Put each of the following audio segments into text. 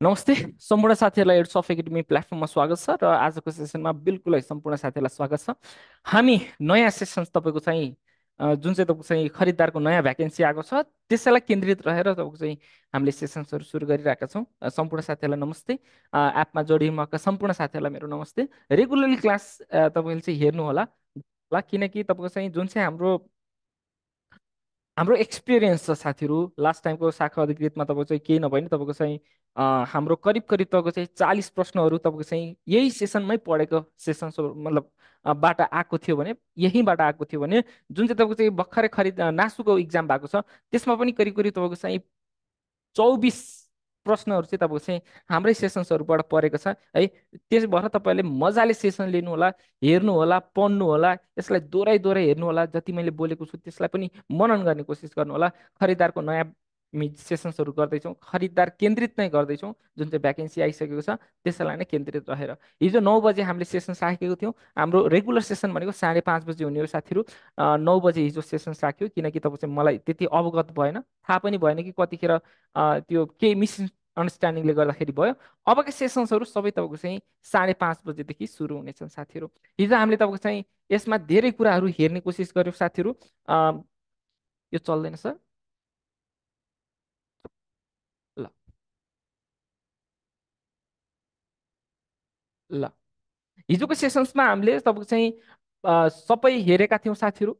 नमस्ते सम्पूर्ण साथीहरूलाई एड्स अफ एकाडेमी प्लेटफर्ममा स्वागत छ र आजको सेसनमा बिल्कुलै सम्पूर्ण साथीहरूलाई स्वागत छ। हामी नयाँ सेसन्स तपाईँको चाहिँ जुन चाहिँ तपाईँको चाहिँ खरिददारको नयाँ भ्याकेन्सी आएको छ त्यसैलाई केन्द्रित रहेर तपाईँको चाहिँ हामीले सेसन्सहरू सुरु गरिरहेका छौँ। सम्पूर्ण साथीहरूलाई नमस्ते। एपमा जोडिनुभएका सम्पूर्ण साथीहरूलाई मेरो नमस्ते। रेगुलरली क्लास तपाईँले चाहिँ हेर्नुहोला होला। किनकि तपाईँको चाहिँ जुन चाहिँ हाम्रो हाम्रो एक्सपिरियन्स छ साथीहरू। लास्ट टाइमको शाखा अधिकृतमा तपाईँको चाहिँ केही नभए नि तपाईँको चाहिँ हाम्रो करिब करिब तपाईँको चाहिँ चालिस प्रश्नहरू तपाईँको चाहिँ यही सेसनमै पढेको सेसन्सहरू मतलब बाट आएको थियो भने यहीँबाट आएको थियो भने जुन चाहिँ तपाईँको चाहिँ भर्खरै खरिद नासुको इक्जाम भएको छ त्यसमा पनि करिब करिब तपाईँको चाहिँ चौबिस प्रश्नहरू चाहिँ तपाईँको चाहिँ हाम्रै सेसन्सहरूबाट परेको छ। है त्यस भएर तपाईँले मजाले सेसन लिनु होला हेर्नु होला पढ्नु होला यसलाई दोहोऱ्याइ दोहोऱ्याइ हेर्नु होला जति मैले बोलेको छु त्यसलाई पनि मनन गर्ने कोसिस गर्नु होला खरिदारको नयाँ मि सेसन्सहरू गर्दैछौँ। खरिदार केन्द्रित नै गर्दैछौँ जुन चाहिँ भ्याकेन्सी आइसकेको छ त्यसैलाई नै केन्द्रित रहेर। हिजो नौ बजे हामीले सेसन्स राखेको थियौँ। हाम्रो रेगुलर सेसन भनेको साढे पाँच बजी हुने हो साथीहरू। नौ बजे हिजो सेसन्स राख्यो किनकि तपाईँ चाहिँ मलाई त्यति अवगत भएन। थाहा पनि भएन कि कतिखेर त्यो केही मिस अन्डरस्ट्यान्डिङले गर्दाखेरि भयो। अबका सेसन्सहरू सबै तपाईँको चाहिँ साढे पाँच बजेदेखि सुरु हुनेछन् साथीहरू। हिजो हामीले तपाईँको चाहिँ यसमा धेरै कुराहरू हेर्ने कोसिस गर्यौँ साथीहरू। यो चल्दैन सर ल ल हिजोको सेसन्समा हामीले तपाईँको चाहिँ सबै हेरेका थियौँ साथीहरू।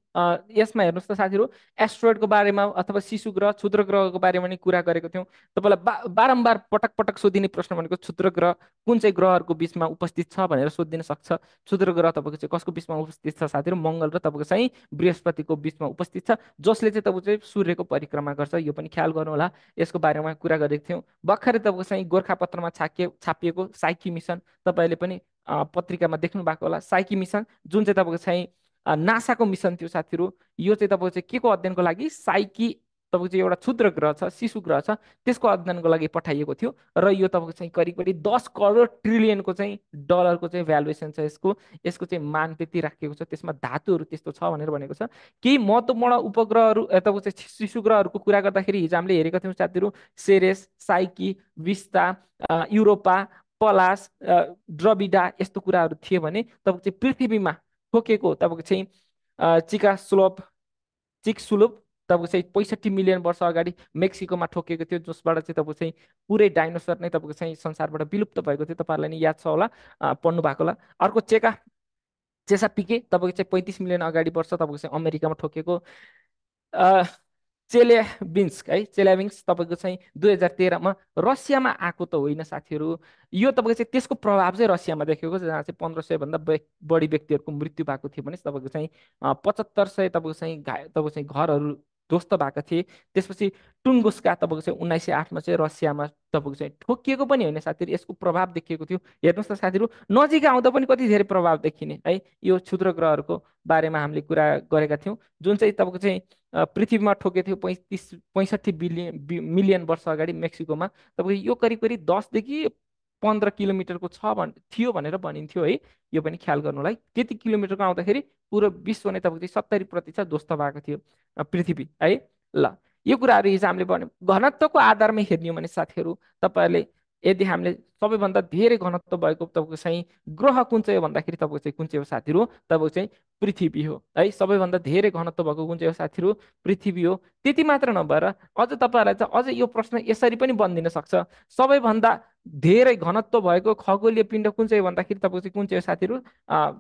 यसमा हेर्नुहोस् त साथीहरू एस्ट्रोइडको बारेमा अथवा शिशु ग्रह क्षुद्र ग्रहको बारेमा नि कुरा गरेको थियौँ। तपाईँलाई बा बारम्बार पटक पटक सोधिने प्रश्न भनेको क्षुद्र ग्रह कुन चाहिँ ग्रहहरूको बिचमा उपस्थित छ भनेर सोधिन सक्छ? क्षुद्र ग्रह तपाईँको चाहिँ कसको बिचमा उपस्थित छ साथीहरू? मङ्गल र तपाईँको चाहिँ बृहस्पतिको बिचमा उपस्थित छ जसले चाहिँ तपाईँको चाहिँ सूर्यको परिक्रमा गर्छ यो पनि ख्याल गर्नु होला यसको बारेमा कुरा गरेको थियौँ। भर्खरै तपाईँको चाहिँ गोर्खापत्रमा छाकिए छापिएको साइकी मिसन तपाईँले पनि पत्रिकामा देख्नु भएको होला। साइकी मिसन जुन चाहिँ तपाईँको चाहिँ नासाको मिसन थियो साथीहरू यो चाहिँ तपाईँको चाहिँ के को अध्ययनको लागि साइकी तपाईँको चाहिँ एउटा क्षुद्र ग्रह छ शिशु ग्रह छ त्यसको अध्ययनको लागि पठाइएको थियो र यो तपाईँको चाहिँ करिब करिब दस करोड ट्रिलियनको चाहिँ डलरको चाहिँ भ्यालुएसन छ यसको। यसको चाहिँ मान त्यति राखिएको छ त्यसमा धातुहरू त्यस्तो छ भनेर भनेको छ। केही महत्त्वपूर्ण उपग्रहहरू तपाईँको चाहिँ शिशु ग्रहहरूको कुरा गर्दाखेरि हिजो हामीले हेरेका थियौँ साथीहरू Ceres Psyche Vesta Europa Pallas Dravida यस्तो कुराहरू थियो भने तपाईँको चाहिँ पृथ्वीमा ठोकेको तपाईँको चाहिँ चिका स्लोप चिक सुलुप तपाईँको चाहिँ पैँसठी मिलियन वर्ष अगाडि मेक्सिकोमा ठोकिएको थियो जसबाट चाहिँ तपाईँको चाहिँ पुरै डाइनोसर नै तपाईँको चाहिँ संसारबाट विलुप्त भएको थियो। तपाईँहरूलाई नि याद छ होला पढ्नु भएको होला। अर्को चेका चेसा पिके तपाईँको चाहिँ पैँतिस मिलियन अगाडि वर्ष तपाईँको चाहिँ अमेरिकामा ठोकेको। चेल्याबिन्स्क है चेल्याबिन्स्क तपाईँको चाहिँ दुई हजार तेह्रमा रसियामा आएको त होइन साथीहरू। यो तपाईँको चाहिँ त्यसको प्रभाव चाहिँ रसियामा देखेको जहाँ चाहिँ पन्ध्र सयभन्दा बढी व्यक्तिहरूको मृत्यु भएको थियो भने तपाईँको चाहिँ पचहत्तर सय तपाईँको चाहिँ घाय तपाईँको चाहिँ घरहरू ध्वस्त भएको थिए। त्यसपछि टुङ्गुस्का तपाईँको चाहिँ उन्नाइस सय आठमा चाहिँ रसियामा तपाईँको चाहिँ ठोकिएको पनि होइन साथीहरू यसको प्रभाव देखिएको थियो। हेर्नुहोस् त साथीहरू नजिक आउँदा पनि कति धेरै प्रभाव देखिने है? यो क्षुद्र ग्रहहरूको बारेमा हामीले कुरा गरेका थियौँ। जुन चाहिँ तपाईँको चाहिँ पृथ्वीमा ठोकेको थियो पैँतिस पैँसठी बिलियन मिलियन वर्ष अगाडि मेक्सिकोमा। तपाईँको यो करिब करिब दसदेखि पन्ध्र किलोमिटरको छ भन् थियो भनेर भनिन्थ्यो है। यो पनि ख्याल गर्नुलाई। त्यति किलोमिटरको आउँदाखेरि पुरो विश्व नै तपाईँको सत्तरी प्रतिशत ध्वस्त भएको थियो पृथ्वी है। ल यो कुराहरू हिजो हामीले भन्यौँ। घनत्वको आधारमा हेर्ने हो भने साथीहरू तपाईँहरूले यदि हामीले सबैभन्दा धेरै घनत्व भएको तपाईँको चाहिँ ग्रह कुन चाहिँ हो भन्दाखेरि तपाईँको चाहिँ कुन चाहिँ हो साथीहरू? तपाईँको चाहिँ पृथ्वी हो। है सबैभन्दा धेरै घनत्व भएको कुन चाहिँ हो साथीहरू? पृथ्वी हो। त्यति मात्र नभएर अझ तपाईँहरूलाई चाहिँ अझ यो प्रश्न यसरी पनि बनिदिन सक्छ। सबैभन्दा धेरै घनत्व भएको खगोलीय पिण्ड कुन चाहिँ भन्दाखेरि तपाईँको चाहिँ कुन चाहिँ हो साथीहरू?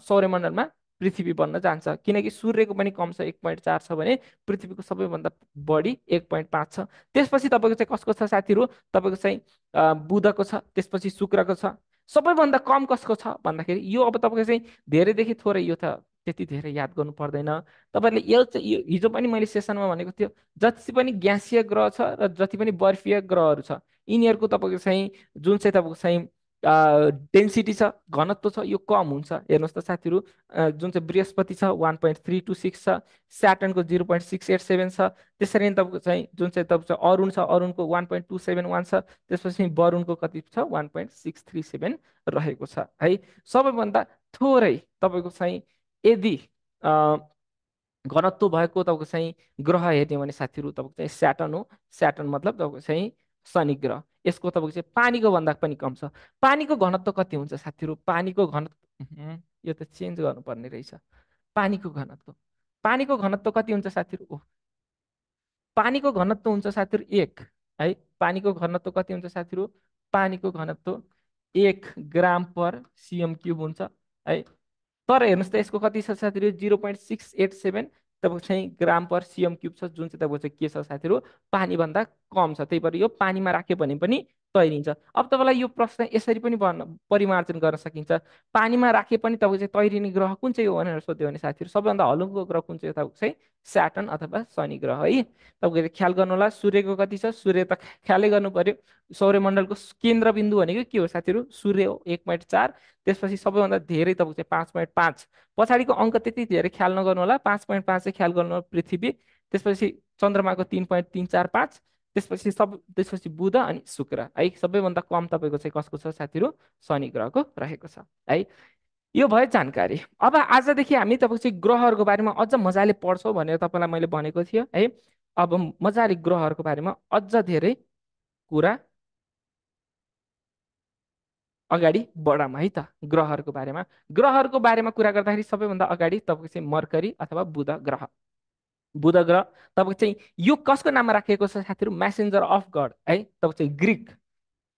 सौर्यमण्डलमा पृथ्वी बन्न जान्छ। किनकि सूर्यको पनि कम छ एक पोइन्ट चार छ भने पृथ्वीको सबैभन्दा बढी एक पोइन्ट पाँच छ। त्यसपछि तपाईँको चाहिँ कसको छ साथीहरू? तपाईँको चाहिँ बुधको छ त्यसपछि शुक्रको छ। सबैभन्दा कम कसको छ भन्दाखेरि यो अब तपाईँको चाहिँ धेरैदेखि थोरै यो त त्यति धेरै याद गर्नु पर्दैन। तपाईँहरूले यो चाहिँ हिजो पनि मैले सेसनमा भनेको थियो जति पनि ग्यासिय ग्रह छ र जति पनि बर्फीय ग्रहहरू छ यिनीहरूको तपाईँको चाहिँ जुन चाहिँ तपाईँको चाहिँ डेन्सिटी छ घनत्व छ यो कम हुन्छ। हेर्नुहोस् त साथीहरू जुन चाहिँ बृहस्पति छ one point three two six छ स्याटर्नको zero point six eight seven छ त्यसरी नै तपाईँको चाहिँ जुन चाहिँ तपाईँको अरुण छ अरुणको one point two seven one छ त्यसपछि वरुणको कति छ one point six three seven रहेको छ। है सबैभन्दा थोरै तपाईँको चाहिँ यदि घनत्व भएको तपाईँको चाहिँ ग्रह हेर्ने भने साथीहरू तपाईँको चाहिँ स्याटर्न हो। स्याटर्न मतलब तपाईँको चाहिँ शनि ग्रह। यसको तपाईँको चाहिँ पानीको भन्दा पनि कम छ। पानीको घनत्व कति हुन्छ साथीहरू? पानीको घनत्व यो त चेन्ज गर्नुपर्ने रहेछ। पानीको घनत्व। पानीको घनत्व कति हुन्छ साथीहरू? ओ पानीको घनत्व हुन्छ साथीहरू एक है? पानीको घनत्व कति हुन्छ साथीहरू? पानीको घनत्व एक ग्राम पर सिएम क्युब हुन्छ है? तर हेर्नुहोस् त यसको कति छ साथीहरू? Zero point six eight seven तपाईँको चाहिँ ग्राम पर सिएम क्युब छ जुन चाहिँ तपाईँको चाहिँ के छ साथीहरू? पानीभन्दा कम छ त्यही भएर यो पानीमा राख्यो भने पनि तैरिन्छ। अब तपाईँलाई यो प्रश्न यसरी पनि भन्न परिमार्जन गर्न सकिन्छ। पानीमा राखे पनि तपाईँको चाहिँ तैरिने ग्रह कुन चाहिँ हो भनेर सोध्यो भने साथीहरू सबैभन्दा हलुङ्गो ग्रह कुन चाहिँ तपाईँको चाहिँ स्याटन अथवा शनि ग्रह है। तपाईँको ख्याल गर्नु होला सूर्यको कति छ सूर्य त ख्यालै गर्नु पर्यो। सौर्यमण्डलको केन्द्रबिन्दु भनेको के हो साथीहरू? सूर्य हो एक पोइन्ट चार। त्यसपछि सबैभन्दा धेरै तपाईँको चाहिँ पाँच पोइन्ट पाँच। पछाडिको अङ्क त्यति धेरै ख्याल नगर्नु होला। पाँच पोइन्ट पाँच चाहिँ ख्याल गर्नु पृथ्वी। त्यसपछि चन्द्रमाको तिन पोइन्ट तिन चार पाँच। त्यसपछि सब त्यसपछि बुध अनि शुक्र है? सबैभन्दा कम तपाईँको चाहिँ कसको छ? साथीहरू शनि ग्रहको रहेको छ है? यो भयो जानकारी। अब आजदेखि हामी तपाईँको चाहिँ ग्रहहरूको बारेमा अझ मजाले पढ्छौँ भनेर तपाईँलाई मैले भनेको थिएँ है? अब मजाले ग्रहहरूको बारेमा अझ धेरै कुरा अगाडि बढाउँ है त? ग्रहहरूको बारेमा। ग्रहहरूको बारेमा कुरा गर्दाखेरि सबैभन्दा अगाडि तपाईँको चाहिँ मर्करी अथवा बुध ग्रह। बुध ग्रह तपाईँको चाहिँ यो कसको नाममा राखिएको छ साथीहरू? म्यासेन्जर अफ गड है? तपाईँको चाहिँ ग्रिक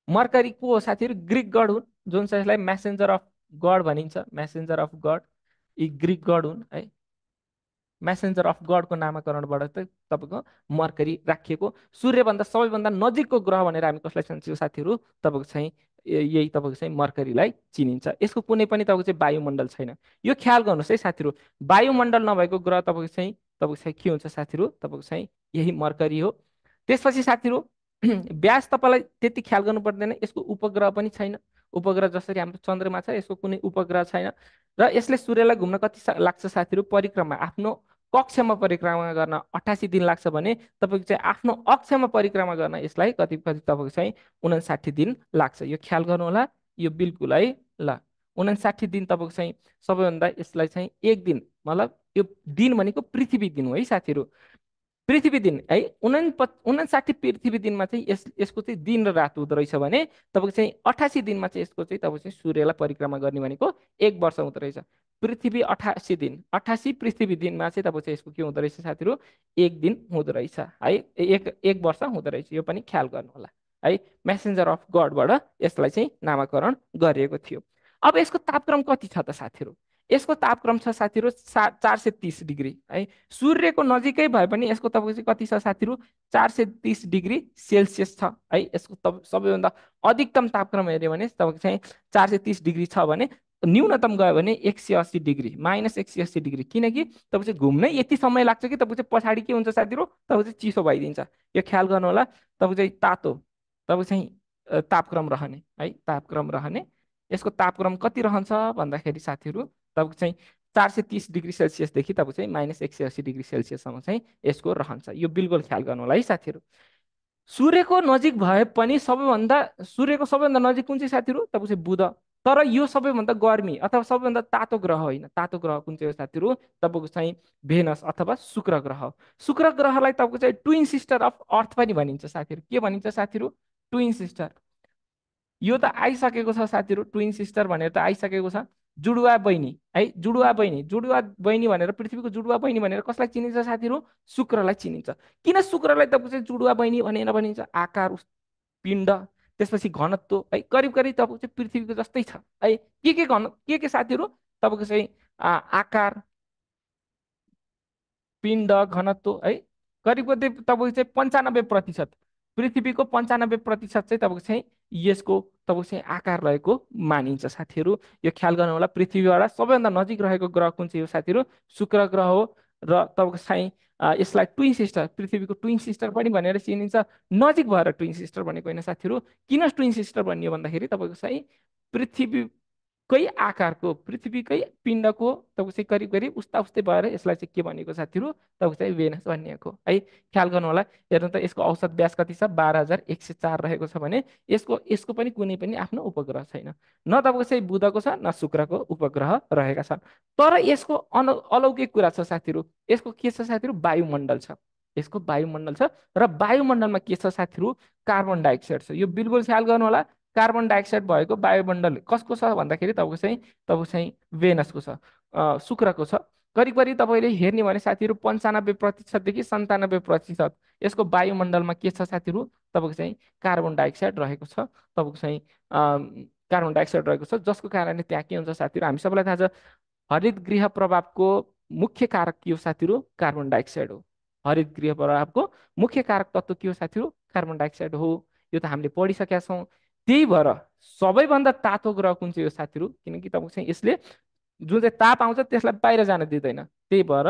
मर्करी को हो साथीहरू? ग्रिक गड हुन् जुन चाहिँ यसलाई म्यासेन्जर अफ गड भनिन्छ। म्यासेन्जर अफ गड यी ग्रिक गड हुन् है? म्यासेन्जर अफ गडको नामाकरणबाट चाहिँ तपाईँको मर्करी राखिएको। सूर्यभन्दा सबैभन्दा नजिकको ग्रह भनेर हामी कसलाई चाहन्छौँ साथीहरू? तपाईँको चाहिँ यही तपाईँको चाहिँ मर्करीलाई चिनिन्छ। यसको कुनै पनि तपाईँको चाहिँ वायुमण्डल छैन। यो ख्याल गर्नुहोस् है साथीहरू। वायुमण्डल नभएको ग्रह तपाईँको चाहिँ तपाईँको चाहिँ के हुन्छ साथीहरू? तपाईँको चाहिँ यही मर्करी हो। त्यसपछि साथीहरू ब्यास तपाईँलाई त्यति ख्याल गर्नु पर्दैन। यसको उपग्रह पनि छैन। उपग्रह जसरी हाम्रो चन्द्रमा छ यसको कुनै उपग्रह छैन। र यसले सूर्यलाई घुम्न कति लाग्छ साथीहरू? परिक्रमा। आफ्नो कक्षमा परिक्रमा गर्न अठासी दिन लाग्छ भने तपाईँको चाहिँ आफ्नो अक्षमा परिक्रमा गर्न यसलाई कति कति तपाईँको चाहिँ उनासाठी दिन लाग्छ। यो ख्याल गर्नुहोला। यो बिल्कुल है ल। उनासाठी दिन तपाईँको चाहिँ सबैभन्दा यसलाई चाहिँ एक दिन मतलब यो दिन भनेको पृथ्वी दिन हो है साथीहरू। पृथ्वी दिन है उना उनासाठी पृथ्वी दिनमा चाहिँ यस यसको चाहिँ दिन र रात हुँदो रहेछ भने तपाईँको चाहिँ अठासी दिनमा चाहिँ यसको चाहिँ तपाईँ चाहिँ सूर्यलाई परिक्रमा गर्ने भनेको एक वर्ष हुँदो रहेछ। पृथ्वी अठासी दिन अठासी पृथ्वी दिनमा चाहिँ तपाईँ चाहिँ यसको के हुँदो रहेछ साथीहरू एक दिन हुँदो रहेछ है एक एक वर्ष हुँदो रहेछ यो पनि ख्याल गर्नु होला है मेसेन्जर अफ गडबाट यसलाई चाहिँ नामाकरण गरिएको थियो। अब यसको तापक्रम कति छ त साथीहरू? यसको तापक्रम छ साथीहरू सा चार सय तिस डिग्री है। सूर्यको नजिकै भए पनि यसको तपाईँको चाहिँ कति छ साथीहरू चार सय तिस डिग्री सेल्सियस छ है। यसको तप सबैभन्दा अधिकतम तापक्रम हेऱ्यो भने तपाईँको चाहिँ चार सय तिस डिग्री छ भने न्यूनतम गयो भने एक सय अस्सी डिग्री माइनस एक सय अस्सी डिग्री। किनकि तपाईँ चाहिँ घुम्नै यति समय लाग्छ कि तपाईँ चाहिँ पछाडि के हुन्छ साथीहरू तपाईँ चाहिँ चिसो भइदिन्छ। यो ख्याल गर्नु होला तपाईँ चाहिँ तातो तपाईँ चाहिँ तापक्रम रहने है तापक्रम रहने। यसको तापक्रम कति रहन्छ भन्दाखेरि साथीहरू तपाईँको चाहिँ चार सय तिस डिग्री सेल्सियसदेखि तपाईँ चाहिँ माइनस एक सय अस्सी डिग्री सेल्सियससम्म चाहिँ यसको रहन्छ। यो बिल्कुल ख्याल गर्नु होला है साथीहरू। सूर्यको नजिक भए पनि सबैभन्दा सूर्यको सबैभन्दा नजिक कुन चाहिँ साथीहरू? तपाईँको चाहिँ बुध। तर यो सबैभन्दा गर्मी अथवा सबैभन्दा तातो ग्रह होइन। तातो ग्रह कुन चाहिँ हो साथीहरू? तपाईँको चाहिँ भेनस अथवा शुक्र ग्रह। शुक्र ग्रहलाई तपाईँको चाहिँ ट्विन सिस्टर अफ अर्थ पनि भनिन्छ साथीहरू। के भनिन्छ साथीहरू? Twin sister. यो त आइसकेको छ साथीहरू। ट्विन सिस्टर भनेर त आइसकेको छ। जुडुवा बहिनी है? जुडुवा बहिनी जुडुवा बहिनी भनेर पृथ्वीको जुडुवा बहिनी भनेर कसलाई चिनिन्छ साथीहरू? शुक्रलाई चिनिन्छ। किन शुक्रलाई तपाईँको चाहिँ जुडुवा बहिनी भनेर भनिन्छ? आकार पिण्ड त्यसपछि घनत्व है? करिब करिब तपाईँको चाहिँ पृथ्वीको जस्तै छ। है? के के घन के के साथीहरू? तपाईँको चाहिँ आकार पिण्ड घनत्व है? करिब करिब तपाईँको चाहिँ पन्चानब्बे प्रतिशत। पृथ्वीको पन्चानब्बे प्रतिशत चाहिँ तपाईँको चाहिँ यसको तपाईँको चाहिँ आकार रहेको मानिन्छ साथीहरू। यो ख्याल गर्नु होला पृथ्वीबाट सबैभन्दा नजिक रहेको ग्रह कुन चाहिँ हो साथीहरू? शुक्र ग्रह हो र तपाईँको चाहिँ यसलाई ट्विन सिस्टर पृथ्वीको ट्विन सिस्टर पनि भनेर चिनिन्छ। नजिक भएर ट्विन सिस्टर भनेको होइन साथीहरू। किन ट्विन सिस्टर भनियो भन्दाखेरि तपाईँको चाहिँ पृथ्वी कै आकारको पृथ्वीकै पिण्डको तपाईँको चाहिँ करिब करिब उस्ता उस्तै भएर यसलाई चाहिँ के भनेको साथीहरू? तपाईँको चाहिँ भेनस भनिएको। है ख्याल गर्नु होला हेर्नु त यसको औसत व्यास कति छ? बाह्र हजार एक सय चार रहेको छ भने यसको यसको पनि कुनै पनि आफ्नो उपग्रह छैन। न तपाईँको चाहिँ बुधको छ न शुक्रको उपग्रह रहेका छन्। तर यसको अन अलौकिक कुरा छ साथीहरू यसको के छ साथीहरू? वायुमण्डल छ। यसको वायुमण्डल छ र वायुमण्डलमा के छ साथीहरू? कार्बन डाइअक्साइड छ। यो बिल्कुल ख्याल गर्नु होला कार्बन डाइअक्साइड भएको वायुमण्डल कसको छ भन्दाखेरि तपाईँको चाहिँ तपाईँको चाहिँ भेनसको छ शुक्रको छ। करिब करिब तपाईँले हेर्ने भने साथीहरू पन्चानब्बे प्रतिशतदेखि सन्तानब्बे प्रतिशत यसको वायुमण्डलमा के छ साथीहरू? तपाईँको चाहिँ कार्बन डाइअक्साइड रहेको छ तपाईँको चाहिँ कार्बन डाइअक्साइड रहेको छ जसको कारणले त्यहाँ के हुन्छ साथीहरू? हामी सबैलाई थाहा छ हरित गृह प्रभावको मुख्य कारक के हो साथीहरू? कार्बन डाइअक्साइड हो। हरित गृह प्रभावको मुख्य कारक तत्त्व के हो साथीहरू? कार्बन डाइअक्साइड हो। यो त हामीले पढिसकेका छौँ। त्यही भएर सबैभन्दा तातो ग्रह कुन चाहिँ हो साथीहरू? किनकि तपाईँको चाहिँ यसले जुन चाहिँ ताप आउँछ त्यसलाई बाहिर जान दिँदैन। त्यही भएर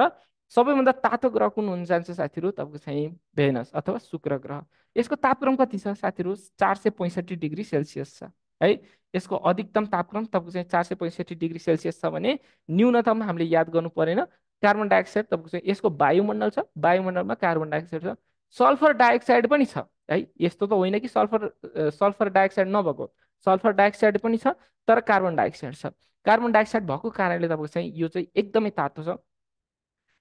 सबैभन्दा तातो ग्रह कुन हुन जान्छ साथीहरू? तपाईँको चाहिँ भेनस अथवा शुक्र ग्रह। यसको तापक्रम कति छ साथीहरू? चार सय पैँसठी डिग्री सेल्सियस छ। है यसको अधिकतम तापक्रम तपाईँको चाहिँ चार सय पैँसठी डिग्री सेल्सियस छ भने न्यूनतम हामीले याद गर्नु परेन। कार्बन डाइअक्साइड तपाईँको चाहिँ यसको वायुमण्डल छ। वायुमण्डलमा कार्बन डाइअक्साइड छ। सल्फर डाइअक्साइड पनि छ। है? यस्तो त होइन कि सल्फर सल्फर डाइअक्साइड नभएको। सल्फर डाइअक्साइड पनि छ तर कार्बन डाइअक्साइड छ। कार्बन डाइअक्साइड भएको कारणले तपाईँको चाहिँ यो चाहिँ एकदमै तातो छ।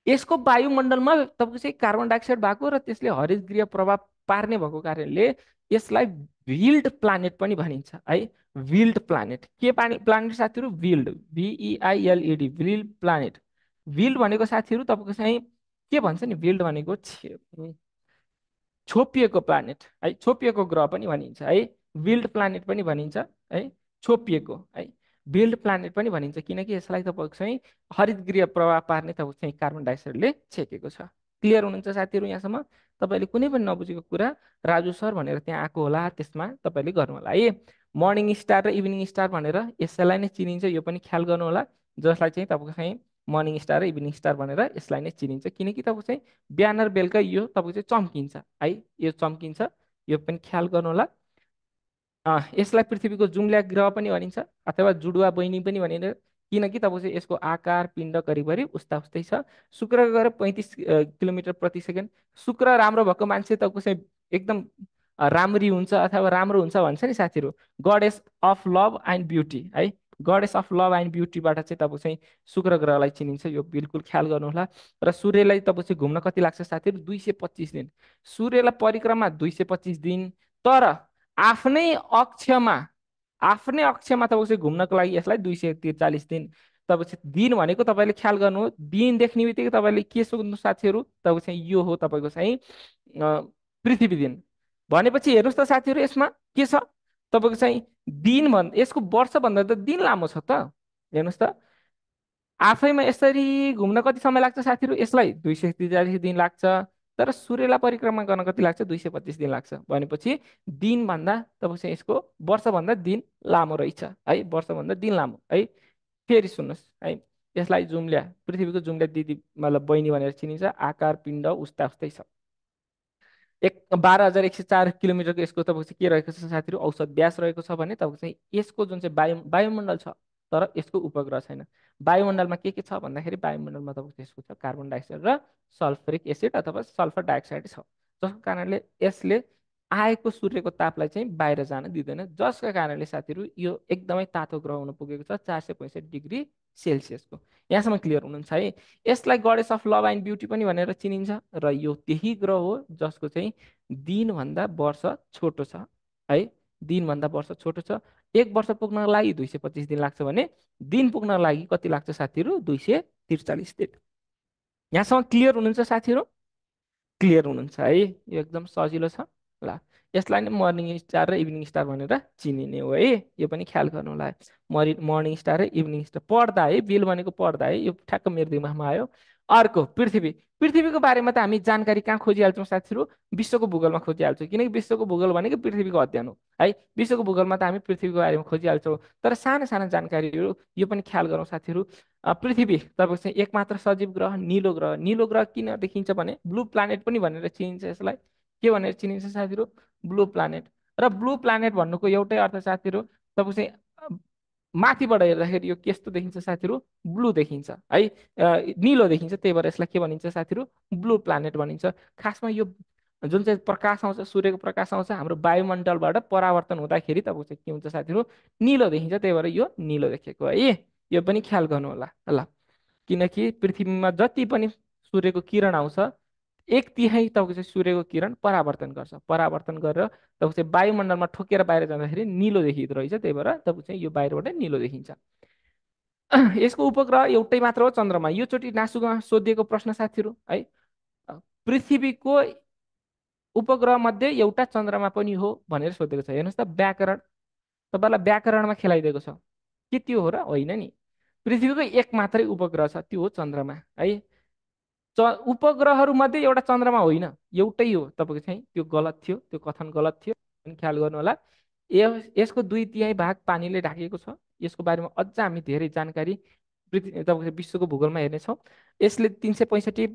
यसको वायुमण्डलमा तपाईँको चाहिँ कार्बन डाइअक्साइड भएको र त्यसले हरित गृह प्रभाव पार्ने भएको कारणले यसलाई भिल्ड प्लानेट पनि भनिन्छ है? Veiled planet. के प्लानेट साथीहरू? Veiled. V E I L E D veiled planet. Veiled भनेको साथीहरू तपाईँको चाहिँ के भन्छ नि? विल्ड भनेको छोपिएको प्लानेट है छोपिएको ग्रह पनि भनिन्छ है विल्ड प्लानेट पनि भनिन्छ है छोपिएको है बिल्ड प्लानेट पनि भनिन्छ किनकि यसलाई तपाईँको चाहिँ हरित गृह प्रभाव पार्ने तपाईँको चाहिँ कार्बन डाइअक्साइडले छेकेको छ। क्लियर हुनुहुन्छ साथीहरू यहाँसम्म? तपाईँले कुनै पनि नबुझेको कुरा राजु सर भनेर त्यहाँ आएको होला त्यसमा तपाईँले गर्नु होला है। मर्निङ स्टार र इभिनिङ स्टार भनेर यसैलाई नै चिनिन्छ यो पनि ख्याल गर्नु होला जसलाई चाहिँ तपाईँको चाहिँ मर्निङ स्टार र इभिनिङ स्टार भनेर यसलाई नै चिनिन्छ। किनकि तपाईँको चाहिँ बिहान र बेलुका यो तपाईँको चाहिँ चम्किन्छ। है यो चम्किन्छ। यो पनि ख्याल गर्नु होला यसलाई पृथ्वीको जुम्ल्या ग्रह पनि भनिन्छ अथवा जुडुवा बहिनी पनि भनिन्छ। किनकि तपाईँको चाहिँ यसको आकार पिण्ड करिब करिब उस्ता उस्तै छ। शुक्र गएर पैँतिस किलोमिटर प्रति सेकेन्ड। शुक्र राम्रो भएको मान्छे तपाईँको चाहिँ एकदम राम्री हुन्छ अथवा राम्रो हुन्छ भन्छ नि साथीहरू। Goddess of love and beauty है। गडेस अफ लभ एन्ड ब्युटीबाट चाहिँ तपाईँ चाहिँ शुक्र ग्रहलाई चिनिन्छ। यो बिल्कुल ख्याल गर्नुहोला। र सूर्यलाई तपाईँ चाहिँ घुम्न कति लाग्छ साथीहरू? दुई सय पच्चिस दिन। सूर्यलाई परिक्रमा दुई सय पच्चिस दिन। तर आफ्नै अक्षमा आफ्नै अक्षमा तपाईँ चाहिँ घुम्नको लागि यसलाई दुई सय त्रिचालिस दिन। तपाईँ चाहिँ दिन भनेको तपाईँले ख्याल गर्नु दिन देख्ने बित्तिकै तपाईँले के सोध्नु साथीहरू? तपाईँ चाहिँ यो हो तपाईँको चाहिँ पृथ्वी दिन। भनेपछि हेर्नुहोस् त साथीहरू यसमा के छ? तपाईँको चाहिँ दिन भन् यसको वर्षभन्दा त दिन लामो छ त। हेर्नुहोस् त। आफैमा यसरी घुम्न कति समय लाग्छ साथीहरू? यसलाई दुई सय त्रिचालिस दिन लाग्छ तर सूर्यलाई परिक्रमा गर्न कति लाग्छ? दुई सय पच्चिस दिन लाग्छ। भनेपछि दिनभन्दा तपाईँको चाहिँ यसको वर्षभन्दा दिन लामो रहेछ है? वर्षभन्दा दिन लामो है? फेरि सुन्नुहोस् है? यसलाई जुम्ल्या पृथ्वीको जुम्ल्या दिदी मतलब बहिनी भनेर चिनिन्छ आकार पिण्ड उस्ता उस्तै छ। एक बाह्र हजार एक सय चार किलोमिटरको यसको तपाईँको चाहिँ के रहेको छ साथीहरू? औसत व्यास रहेको छ भने तपाईँको चाहिँ यसको जुन चाहिँ वायु वायुमण्डल छ तर यसको उपग्रह छैन। वायुमण्डलमा के के छ भन्दाखेरि वायुमण्डलमा तपाईँको यसको छ कार्बन डाइअक्साइड र सल्फरिक एसिड अथवा सल्फर डाइअक्साइड छ जसको कारणले यसले आएको सूर्यको तापलाई चाहिँ बाहिर जान दिँदैन जसका कारणले साथीहरू यो एकदमै तातो ग्रह हुन पुगेको छ चार सय पैँसठी डिग्री सेल्सियसको। यहाँसम्म क्लियर हुनुहुन्छ है? यसलाई goddess of love and beauty पनि भनेर चिनिन्छ र यो त्यही ग्रह हो जसको चाहिँ दिनभन्दा वर्ष छोटो छ है? दिनभन्दा वर्ष छोटो छ। एक वर्ष पुग्नको लागि दुई सय पच्चिस दिन लाग्छ भने दिन पुग्नको लागि कति लाग्छ साथीहरू? दुई सय त्रिचालिस दिन। यहाँसम्म क्लियर हुनुहुन्छ साथीहरू? क्लियर हुनुहुन्छ है? यो एकदम सजिलो छ। ल। यसलाई नै मर्निङ स्टार र इभिनिङ स्टार भनेर चिनिने हो है। यो पनि ख्याल गर्नु होला। मरि मर्निङ स्टार र इभिनिङ स्टार पढ्दा है बिल भनेको पढ्दा है। यो ठ्याक्क मेरो दिमागमा आयो। अर्को पृथ्वी। पृथ्वीको बारेमा त हामी जानकारी कहाँ खोजिहाल्छौँ साथीहरू विश्वको भूगोलमा खोजिहाल्छौँ। किनकि विश्वको भूगोल भनेको पृथ्वीको अध्ययन हो। है विश्वको भूगोलमा त हामी पृथ्वीको बारेमा खोजिहाल्छौँ। तर साना साना जानकारीहरू यो पनि ख्याल गरौँ साथीहरू पृथ्वी तपाईँको चाहिँ एकमात्र सजीव ग्रह निलो ग्रह। निलो ग्रह किन देखिन्छ भने ब्लू प्लानेट पनि भनेर चिनिन्छ यसलाई। के भनेर चिनिन्छ साथीहरू? ब्लू प्लानेट र ब्लू प्लानेट भन्नुको एउटै अर्थ साथीहरू तपाईँको चाहिँ माथिबाट हेर्दाखेरि यो कस्तो देखिन्छ साथीहरू? ब्लू देखिन्छ है? निलो देखिन्छ त्यही भएर यसलाई के भनिन्छ साथीहरू? ब्लू प्लानेट भनिन्छ। खासमा यो जुन चाहिँ प्रकाश आउँछ सूर्यको प्रकाश आउँछ हाम्रो वायुमण्डलबाट परावर्तन हुँदाखेरि तपाईँको चाहिँ के हुन्छ साथीहरू? निलो देखिन्छ त्यही भएर यो निलो देखेको है? यो पनि ख्याल गर्नु होला ल। किनकि पृथ्वीमा जति पनि सूर्यको किरण आउँछ एक तिहाई तपाईँको चाहिँ सूर्यको किरण परावर्तन गर्छ। परावर्तन गरेर तपाईँको चाहिँ वायुमण्डलमा ठोकेर बाहिर जाँदाखेरि निलो देखिँदो रहेछ। त्यही भएर तपाईँको चाहिँ यो बाहिरबाट निलो देखिन्छ। यसको उपग्रह एउटै मात्र हो चन्द्रमा। योचोटि नासुमा सोधिएको प्रश्न साथीहरू है? पृथ्वीको उपग्रह मध्ये एउटा चन्द्रमा पनि हो भनेर सोधेको छ। हेर्नुहोस् त व्याकरण। तपाईँलाई व्याकरणमा खेलाइदिएको छ। के त्यो हो र होइन नि? पृथ्वीको एक मात्रै उपग्रह छ त्यो हो चन्द्रमा है? च उपग्रहहरूमध्ये एउटा चन्द्रमा होइन। एउटै हो तपाईँको चाहिँ त्यो गलत थियो त्यो कथन गलत थियो ख्याल गर्नु होला यसको दुई तिहाई भाग पानीले ढाकिएको छ। यसको बारेमा अझ हामी धेरै जानकारी पृथ्वी तपाईँको विश्वको भूगोलमा हेर्नेछौँ। यसले तिन सय पैँसठी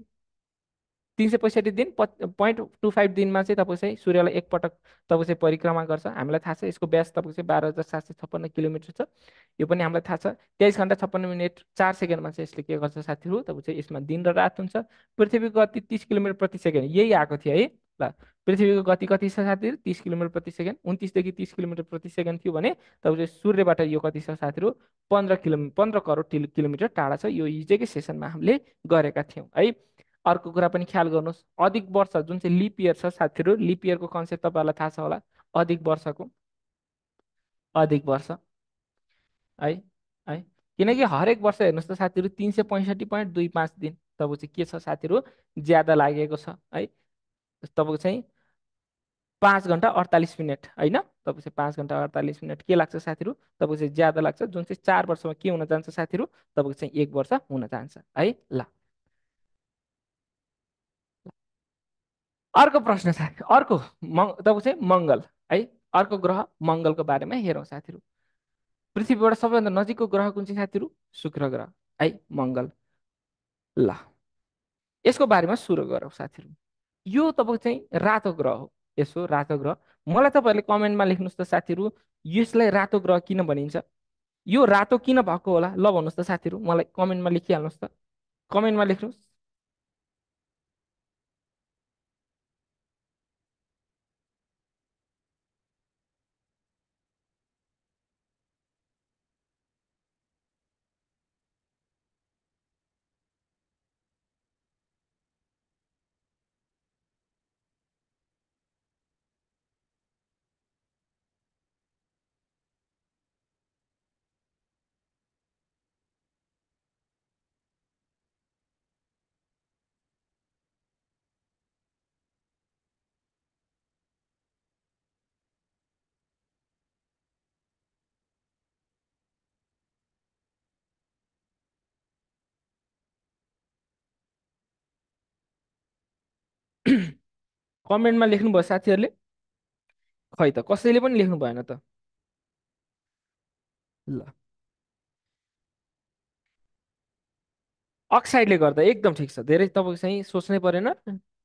तिन सय पैँसठी दिन पोइन्ट टू फाइभ दिनमा चाहिँ तपाईँ चाहिँ सूर्यलाई एकपटक तपाईँ चाहिँ परिक्रमा गर्छ। हामीलाई थाहा छ यसको व्यास तपाईँको चाहिँ बाह्र हजार सात सय छप्पन्न किलोमिटर छ। यो पनि हामीलाई थाहा छ। तेइस घन्टा छप्पन्न मिनट चार सेकेन्डमा चाहिँ यसले के गर्छ साथीहरू? तपाईँ चाहिँ यसमा दिन र रात हुन्छ। पृथ्वीको गति तिस किलोमिटर प्रति सेकेन्ड। यही आएको थियो है। ल पृथ्वीको गति कति छ साथीहरू? तिस किलोमिटर प्रति सेकेन्ड। उन्तिसदेखि तिस किलोमिटर प्रति सेकेन्ड थियो भने तपाईँ सूर्यबाट यो कति छ साथीहरू? पन्ध्र किलोमिटर पन्ध्र करोड किलोमिटर टाढा छ। यो हिजोकै सेसनमा हामीले गरेका थियौँ है। अर्को कुरा पनि ख्याल गर्नुहोस्। अधिक वर्ष जुन चाहिँ लिप इयर छ साथीहरू लिप इयरको कन्सेप्ट तपाईँहरूलाई थाहा छ होला। अधिक वर्षको। अधिक वर्ष। है है। किनकि हरेक वर्ष हेर्नुहोस् त साथीहरू तिन सय पैँसठी पोइन्ट दुई पाँच दिन तपाईँको चाहिँ के छ साथीहरू? ज्यादा लागेको छ है। तपाईँको चाहिँ पाँच घन्टा अडतालिस मिनट होइन? तपाईँ चाहिँ पाँच घन्टा अडतालिस मिनट। के लाग्छ साथीहरू? तपाईँको चाहिँ ज्यादा लाग्छ जुन चाहिँ चार वर्षमा के हुन जान्छ साथीहरू? तपाईँको चाहिँ एक वर्ष हुन जान्छ है। ल। अर्को प्रश्न साथी अर्को मङ्ग तपाईँको चाहिँ मङ्गल है? अर्को ग्रह मङ्गलको बारेमा हेरौँ साथीहरू। पृथ्वीबाट सबैभन्दा नजिकको ग्रह कुन चाहिँ साथीहरू? शुक्र ग्रह है? मङ्गल। ल यसको बारेमा सुरु गरौँ साथीहरू। यो तपाईँको चाहिँ रातो ग्रह हो। यसो रातो ग्रह। मलाई तपाईँहरूले कमेन्टमा लेख्नुहोस् त साथीहरू यसलाई रातो ग्रह किन भनिन्छ? यो रातो किन भएको होला? ल भन्नुहोस् त साथीहरू मलाई कमेन्टमा लेखिहाल्नुहोस् त। कमेन्टमा लेख्नुहोस्। कमेन्टमा लेख्नुभयो साथीहरूले? खै त कसैले पनि लेख्नु भएन त। ल। अक्साइडले गर्दा एकदम ठिक छ। धेरै तपाईँको चाहिँ सोच्नै परेन।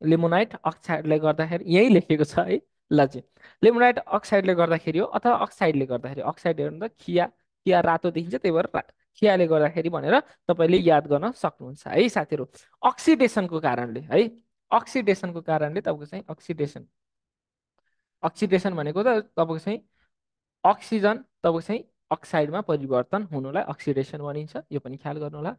लिमोनाइट अक्साइडले गर्दाखेरि यहीँ लेखेको छ है। ल चाहिँ लिमोनाइट अक्साइडले गर्दाखेरि हो अथवा अक्साइडले गर्दाखेरि? अक्साइड हेर्नु त खिया खिया रातो देखिन्छ त्यही भएर खियाले गर्दाखेरि भनेर तपाईँले याद गर्न सक्नुहुन्छ है साथीहरू। अक्सिडेसनको कारणले है। अक्सिडेसनको कारणले तपाईँको चाहिँ अक्सिडेसन। अक्सिडेसन भनेको त तपाईँको चाहिँ अक्सिजन तपाईँको चाहिँ अक्साइडमा परिवर्तन हुनुलाई अक्सिडेसन भनिन्छ यो पनि ख्याल गर्नु होला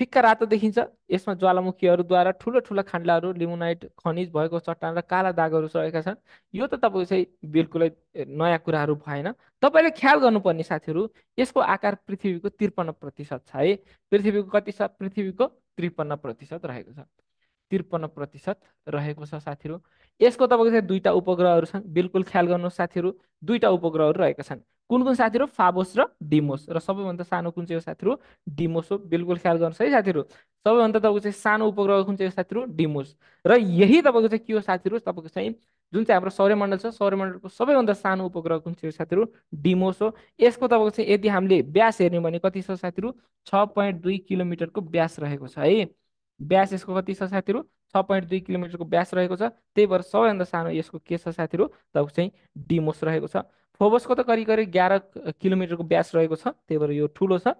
फिक्का रातो देखिन्छ यसमा ज्वालामुखीहरूद्वारा ठुलो ठुलो खान्डलाहरू लिमुनाइट खनिज भएको चट्टान र काला दागहरू रहेका छन्। यो त तपाईँको चाहिँ बिल्कुलै नयाँ कुराहरू भएन। तपाईँले ख्याल गर्नुपर्ने साथीहरू यसको आकार पृथ्वीको त्रिपन्न प्रतिशत छ है। पृथ्वीको कति छ? पृथ्वीको त्रिपन्न प्रतिशत रहेको छ। त्रिपन्न प्रतिशत रहेको छ साथीहरू। यसको तपाईँको चाहिँ दुईवटा उपग्रहहरू छन्। बिल्कुल ख्याल गर्नुहोस् साथीहरू दुईवटा उपग्रहहरू रहेका छन्। कुन कुन साथीहरू? फाबोस र डिमोस। र सबैभन्दा सानो कुन चाहिँ हो साथीहरू? डिमोस हो। बिल्कुल ख्याल गर्नुहोस् है साथीहरू। सबैभन्दा तपाईँको चाहिँ सानो उपग्रह कुन चाहिँ हो साथीहरू? डिमोस। र यही तपाईँको चाहिँ के हो साथीहरू? तपाईँको चाहिँ जुन चाहिँ हाम्रो सौर्यमण्डल छ सौर्यमण्डलको सबैभन्दा सानो उपग्रह कुन चाहिँ हो साथीहरू? डिमोस हो। यसको तपाईँको चाहिँ यदि हामीले ब्यास हेर्ने भने कति छ साथीहरू? छ पोइन्ट दुई किलोमिटरको ब्यास रहेको छ है। ब्यास यसको कति छ साथीहरू? छ पोइन्ट दुई किलोमिटरको ब्यास रहेको छ। त्यही भएर सबैभन्दा सानो यसको के छ साथीहरू? तपाईँको चाहिँ डिमोस रहेको छ। फोबसको त करिब करिब एघार किलोमिटरको ब्यास रहेको छ। त्यही भएर यो ठुलो छ।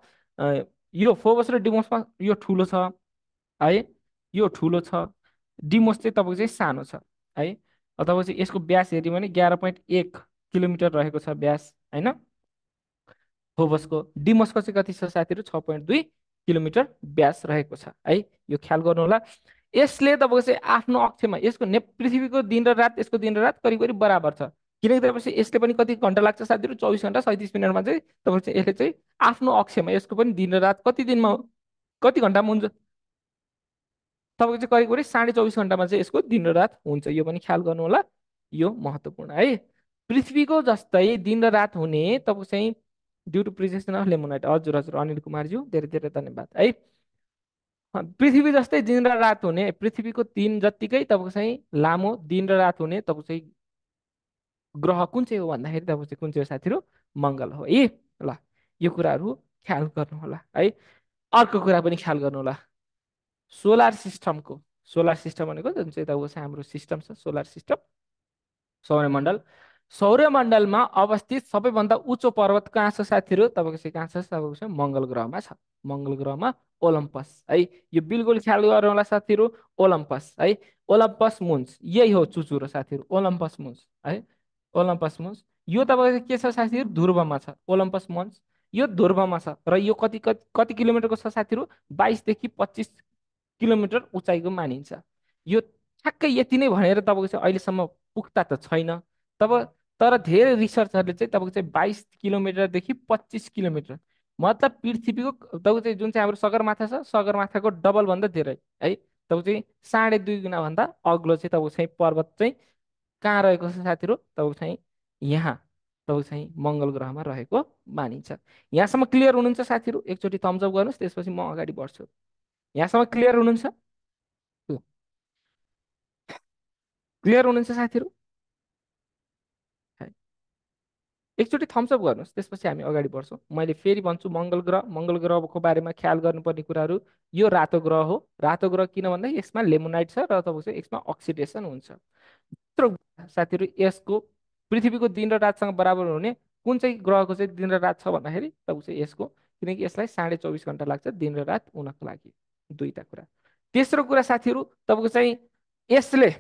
यो फोबस र डिमोसमा यो ठुलो छ। है यो ठुलो छ। डिमोस चाहिँ तपाईँको चाहिँ सानो छ। है तपाईँ चाहिँ यसको ब्यास हेऱ्यो भने एघार पोइन्ट एक किलोमिटर रहेको छ ब्यास होइन? फोबसको डिमोसको चाहिँ कति छ साथीहरू? छ पोइन्ट दुई किलोमिटर ब्यास रहेको छ। है यो ख्याल गर्नु होला यसले तपाईँको चाहिँ आफ्नो अक्षमा यसको ने पृथ्वीको दिन र रात यसको दिन र रात करिब करिब बराबर छ। किनकि तपाईँपछि यसले पनि कति घन्टा लाग्छ? साथीहरू चौबिस घन्टा सैँतिस मिनटमा चाहिँ तपाईँको चाहिँ यसले चाहिँ आफ्नो अक्षमा यसको पनि दिन र रात कति दिनमा कति घन्टामा हुन्छ तपाईँको चाहिँ करिब करिब साढे चौबिस घन्टामा चाहिँ यसको दिन र रात हुन्छ। यो पनि ख्याल गर्नु होला यो महत्त्वपूर्ण। है पृथ्वीको जस्तै दिन र रात हुने तपाईँको चाहिँ due to presence of limonite हजुर हजुर अनिल कुमारज्यू धेरै धेरै धन्यवाद। है पृथ्वी जस्तै दिन र रात हुने पृथ्वीको दिन जत्तिकै तपाईँको चाहिँ लामो दिन र रात हुने तपाईँको चाहिँ ग्रह कुन चाहिँ हो भन्दाखेरि तपाईँको चाहिँ कुन चाहिँ हो साथीहरू? मङ्गल हो। है ल यो कुराहरू ख्याल गर्नु होला है। अर्को कुरा पनि ख्याल गर्नु होला सोलर सिस्टमको सोलर सिस्टम भनेको जुन चाहिँ तपाईँको चाहिँ हाम्रो सिस्टम छ सोलर सिस्टम सौर्यमण्डल सौर्यमण्डलमा अवस्थित सबैभन्दा उच्च पर्वत कहाँ छ साथीहरू? तपाईँको चाहिँ कहाँ छ? तपाईँको चाहिँ मङ्गल ग्रहमा छ। मङ्गल ग्रहमा ओलम्पस। है यो बिल्कुल ख्याल गर्नु होला साथीहरू ओलम्पस। है ओलम्पस मुन्स। यही हो चुचुरो साथीहरू ओलम्पस मुन्स। है ओलम्पस मुन्स। यो तपाईँको के छ साथीहरू? ध्रुवमा छ। Olympus Mons. यो ध्रुवमा छ र यो कति कति कति किलोमिटरको छ साथीहरू? बाइसदेखि पच्चिस किलोमिटर उचाइको मानिन्छ। यो ठ्याक्कै यति नै भनेर तपाईँको चाहिँ अहिलेसम्म पुख्ता त छैन। तब तर धेरै रिसर्चहरूले चाहिँ तपाईँको चाहिँ बाइस किलोमिटरदेखि पच्चिस किलोमिटर मतलब पृथ्वीको तपाईँको चाहिँ जुन चाहिँ हाम्रो सगरमाथा छ सगरमाथाको डबलभन्दा धेरै है? तपाईँको चाहिँ साढे दुई गुणाभन्दा अग्लो चाहिँ तपाईँको चाहिँ पर्वत चाहिँ कहाँ रहेको छ साथीहरू? तपाईँको चाहिँ यहाँ तपाईँको चाहिँ मङ्गल ग्रहमा रहेको मानिन्छ। यहाँसम्म क्लियर हुनुहुन्छ साथीहरू? एकचोटि थम्सअप गर्नुहोस् त्यसपछि म अगाडि बढ्छु। यहाँसम्म क्लियर हुनुहुन्छ? क्लियर हुनुहुन्छ साथीहरू? एकचोटि थम्सअप गर्नुहोस् त्यसपछि हामी अगाडि बढ्छौँ। मैले फेरि भन्छु मङ्गल ग्रह मङ्गल ग्रहको बारेमा ख्याल गर्नुपर्ने कुराहरू यो रातो ग्रह हो। रातो ग्रह किन भन्दा यसमा लेमोनाइट छ र तपाईँको यसमा अक्सिडेसन हुन्छ। दोस्रो साथीहरू यसको पृथ्वीको दिन र रातसँग बराबर हुने कुन चाहिँ ग्रहको चाहिँ दिन र रात छ भन्दाखेरि तपाईँको चाहिँ यसको किनकि यसलाई साढे चौबिस घन्टा लाग्छ दिन र रात हुनको लागि दुईवटा कुरा। तेस्रो कुरा साथीहरू तपाईँको चाहिँ यसले